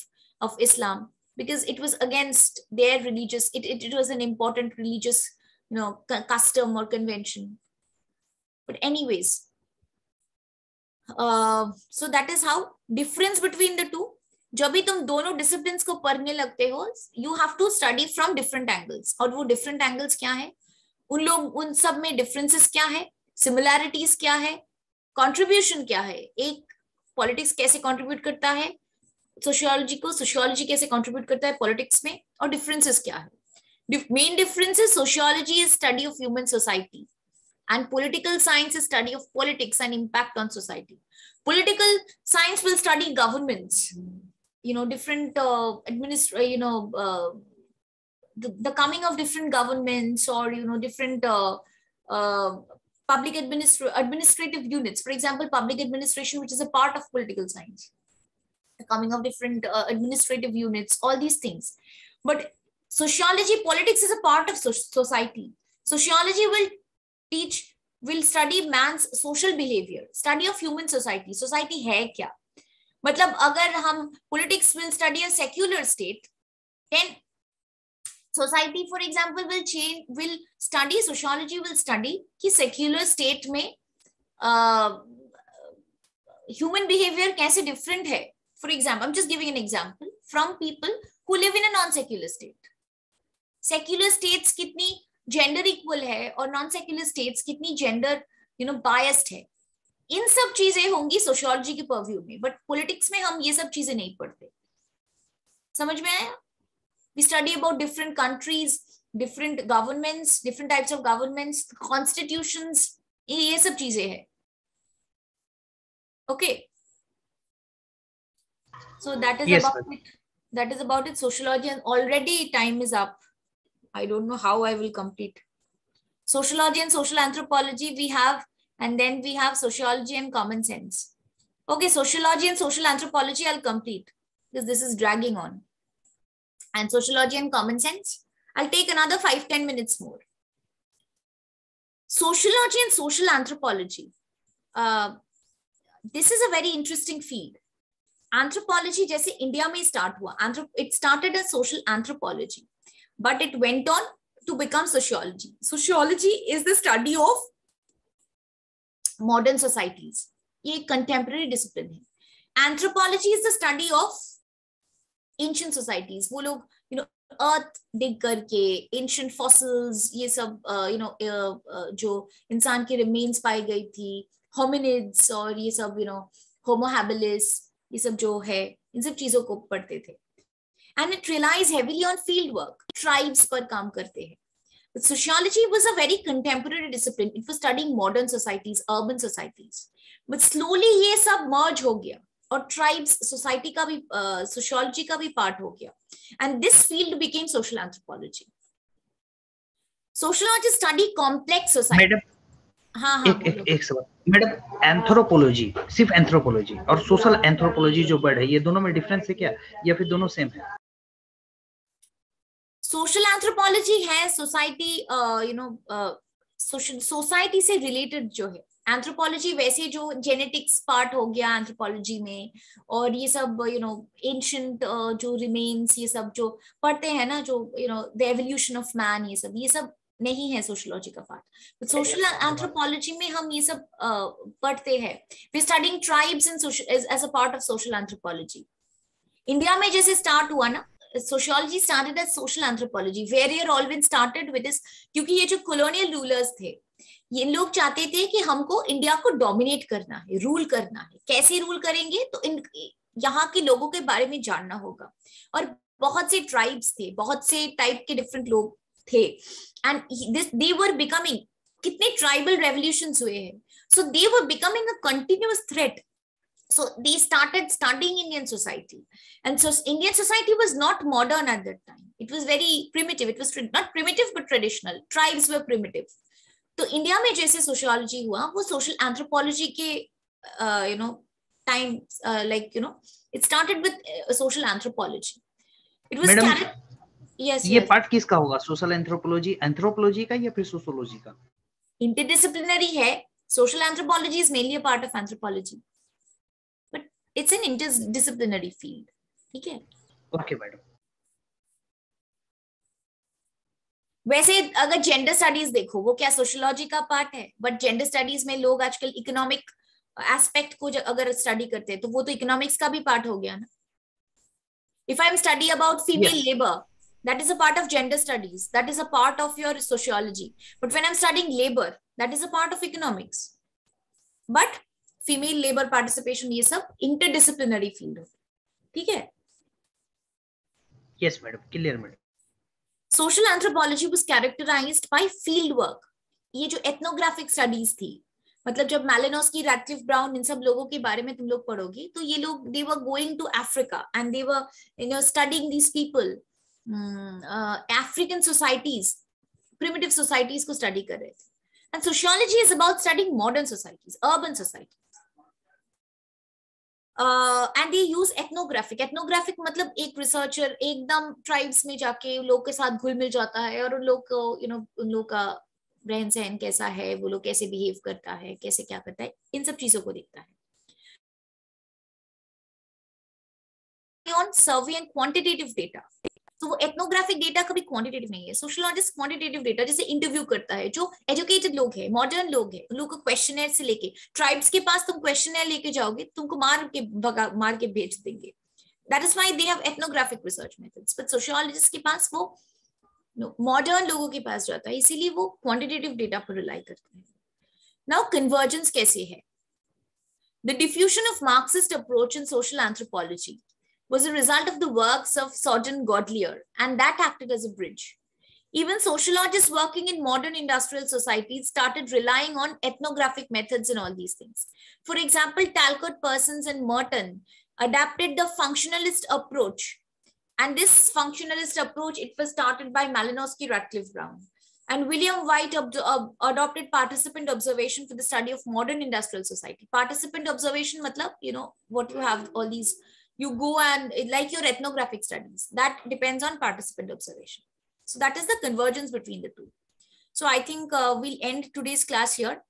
of islam because it was against their religious it, it, it was an important religious you know custom or convention but anyways so that is how difference between the two जब भी तुम दोनों discipline को पढ़ने लगते हो you have to study from different angles और वो डिफरेंट एंगल्स क्या है? उन लोग, उन सब में डिफरेंसेस क्या है? सिमिलैरिटीज क्या है? कॉन्ट्रीब्यूशन क्या है? एक पॉलिटिक्स कैसे कॉन्ट्रीब्यूट करता है? सोशियोलॉजी को सोशियोलॉजी कैसे कॉन्ट्रीब्यूट करता है पॉलिटिक्स में? और डिफरेंसेस क्या है? Main difference is sociology is study of human society and political science is study of politics and impact on society. Political science will study governments you know different uh, administr you know uh, the, the, coming of different governments or you know different uh, uh, public administra- administrative units. For example public administration which is a part of political science. The coming of different uh, administrative units all these things. But sociology politics is a part of so- society. Sociology will teach will study man's social behavior study of human society society है क्या मतलब अगर हम politics will study a secular state then society for example will change will study sociology will study कि secular state में uh, human behavior कैसे different है for example i'm just giving an example from people who live in a non secular state secular states कितनी gender equal है और non secular states कितनी gender you know biased है। इन सब चीज़ें होंगी सोशियोलॉजी के परव्यू में बट पॉलिटिक्स में हम ये सब चीज़ें नहीं पढ़ते। समझ में आया? We study about different countries different governments different types of governments constitutions ये सब चीज़ें है। Okay so that is yes, about it. That is about it. Sociology and already time is up. I don't know how I will complete. Sociology and social anthropology we have, and then we have sociology and common sense. Okay, sociology and social anthropology I'll complete because this is dragging on. And sociology and common sense, I'll take another five ten minutes more. Sociology and social anthropology. Uh, this is a very interesting field. Anthropology, जैसे India में start हुआ it started as social anthropology But it went on to become sociology. Sociology is the study of modern societies. ये contemporary discipline है. Anthropology is the study of ancient societies. वो लोग you know अर्थ डिग करके ancient fossils ये सब you no जो इंसान के रिमेन्स पाई गई थी होमिनिड्स और ये सब यू नो होमोहैबिलिस ये सब जो है इन सब चीज़ों को पढ़ते थे and it relies heavily on field work tribes पर काम करते हैं but sociology was a very contemporary discipline it was studying modern societies urban societies but slowly ये सब merge हो गया और tribes society का भी uh, sociology का भी part हो गया and this field became social anthropology sociology study complex society madam हाँ हाँ एक एक एक सवाल मैडम एंथ्रोपोलॉजी सिर्फ़ एंथ्रोपोलॉजी और सोशल एंथ्रोपोलॉजी जो वर्ड है ये दोनों में डिफरेंस है क्या या फिर दोनों सेम है सोशल एंथ्रोपोलॉजी है सोसाइटी यू नो सोसाइटी से रिलेटेड जो है। एंथ्रोपोलॉजी वैसे जो जेनेटिक्स पार्ट हो गया एंथ्रोपोलॉजी में और ये सब यू नो एंशंट जो रिमेन्स ये सब जो पढ़ते हैं ना जो you know the evolution of man ये सब ये सब नहीं है सोशोलॉजी का पार्ट सोशल एंथ्रोपोलॉजी में हम ये सब uh, पढ़ते हैं। We studying tribes in as a part of social anthropology India में जैसे स्टार्ट हुआ ना sociology started as social anthropology Verrier Elwin started with this क्योंकि ये जो कॉलोनियल रूलर्स थे, ये लोग चाहते थे कि हमको इंडिया को डोमिनेट करना है रूल करना है। कैसे रूल करेंगे? तो इन, यहाँ के लोगों के बारे में जानना होगा। और बहुत से ट्राइब्स थे, बहुत से टाइप के डिफरेंट लोग थे। And this they were becoming कितने ट्राइबल रेवोल्यूशन हुए हैं। So they were becoming a continuous threat so they started studying indian society and so indian society was not modern at that time it was very primitive it was not primitive but traditional tribes were primitive तो India में जैसे sociology हुआ वो social anthropology के you know time like you know it started with social anthropology it was yes ये part किसका होगा social anthropology anthropology का या फिर सोशियोलॉजी का इंटरडिसिप्लिनरी है social anthropology is mainly a part of anthropology but It's an interdisciplinary field ठीक है? ओके मैडम वैसे अगर जेंडर स्टडीज़ देखो वो क्या सोशोलॉजी का पार्ट है? बट जेंडर स्टडीज़ में लोग आजकल इकोनॉमिक एस्पेक्ट को अगर स्टडी करते हैं तो वो तो इकोनॉमिक्स का भी पार्ट हो गया ना? If I am study about female labour that is a part of gender studies. That is a part of your sociology. But when i'm studying labor that is a part of economics. But female labour participation ये सब interdisciplinary field ठीक है? Yes madam. Clear madam. Social anthropology was characterized by field work ये जो ethnographic studies थी मतलब जब मैलेनोस की रैटक्लिफ ब्राउन इन सब लोगों के बारे में तुम लोग पढ़ोगे तो ये लोग they were going to Africa and they were you know studying these people African societies primitive societies को स्टडी कर रहे थे। And sociology is about studying modern societies urban societies and they use ethnographic ethnographic मतलब एक researcher एकदम tribes में जाके लोग के साथ घुल मिल जाता है और उन लोग को यू नो उन लोग का रहन सहन कैसा है, वो लोग कैसे बिहेव करता है, कैसे क्या करता है, इन सब चीज़ों को देखता है। On survey and quantitative data तो वो एथनोग्राफिक डेटा कभी क्वांटिटेटिव नहीं है। सोशोलॉजिस्ट क्वांटिटेटिव डेटा जैसे इंटरव्यू करता है जो एजुकेटेड लोग हैं मॉडर्न लोग हैं उन लोग को क्वेश्चन से लेके ट्राइब्स के पास तुम क्वेश्चन लेके जाओगे तुमको मार के भगा मार के भेज देंगे। That is why they have ethnographic research methods but sociologist के पास वो मॉडर्न no, लोगों के पास जाता है इसीलिए वो क्वांटिटेटिव डेटा पर रिलाई करते हैं। नाउ कन्वर्जेंस कैसे है? The diffusion of Marxist approach in social anthropology was a result of the works of Sojourn Godlier, and that acted as a bridge. Even sociologists working in modern industrial societies started relying on ethnographic methods in all these things. For example, Talcott, Parsons, and Merton adapted the functionalist approach. And this functionalist approach, it was started by Malinowski Radcliffe Brown. And William White adopted participant observation for the study of modern industrial society. Participant observation, matlab, you know, what you have all these you go and like your ethnographic studies that depends on participant observation. So that is the convergence between the two. So i think uh, we'll end today's class here.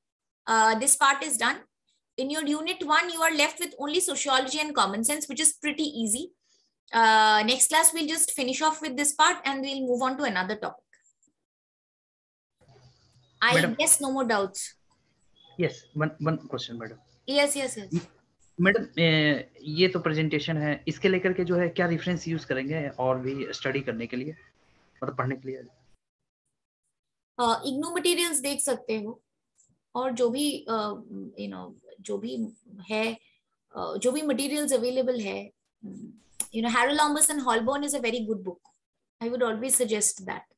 Uh, this part is done. In your unit one you are left with only sociology and common sense which is pretty easy. Uh, next class we'll just finish off with this part and we'll move on to another topic. I madam. guess no more doubts. Yes one one question madam. Yes yes yes madam ये तो presentation है। इसके लेकर के जो है क्या reference use करेंगे और भी स्टडी करने के लिए? मतलब पढ़ने के लिए? इग्नो मटेरियल्स देख सकते हो। और जो भी यू नो जो भी है uh, जो भी materials available you know no Haralambos and Holborn is a very good book I would always suggest that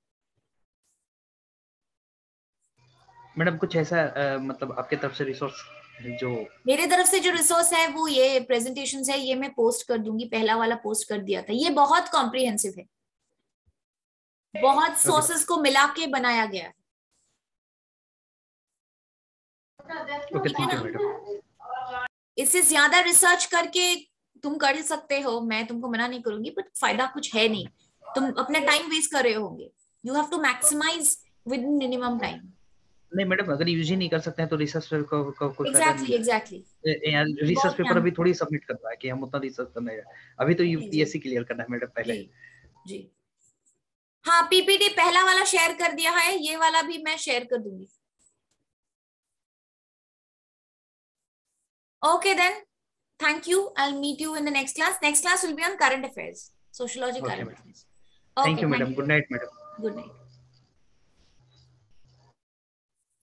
madam कुछ ऐसा मतलब आपके तरफ़ से रिसोर्स जो मेरे तरफ़ से जो रिसोर्स है वो ये प्रेजेंटेशन है ये मैं पोस्ट कर दूँगी पहला वाला पोस्ट कर दिया था। ये बहुत कॉम्प्रिहेंसिव है। बहुत सोर्सेस को मिला के बनाया गया है। ओके थैंक यू मैडम इससे ज़्यादा रिसर्च करके तुम कर सकते हो। मैं तुमको मना नहीं करूँगी बट फ़ायदा कुछ है नहीं। तुम अपना टाइम वेस्ट कर रहे होंगे। You have to maximise with minimum time नहीं मैडम अगर यूज़ ही नहीं कर सकते हैं तो रिसर्च पेपर को, को कोई एग्जैक्टली एग्जैक्टली रिसर्च पेपर अभी थोड़ी सबमिट कर रहा है कि हम उतना रिसर्च करना है अभी तो यूपीएससी क्लियर करना है मैडम पहले। जी, जी। हाँ पीपीटी पहला वाला शेयर कर दिया है ये वाला भी मैं शेयर कर दूँगी। Okay then thank you. I'll meet you in the next class. Next class will be on current affairs sociology Okay, current madam. affairs. Thank you madam good night madam good night.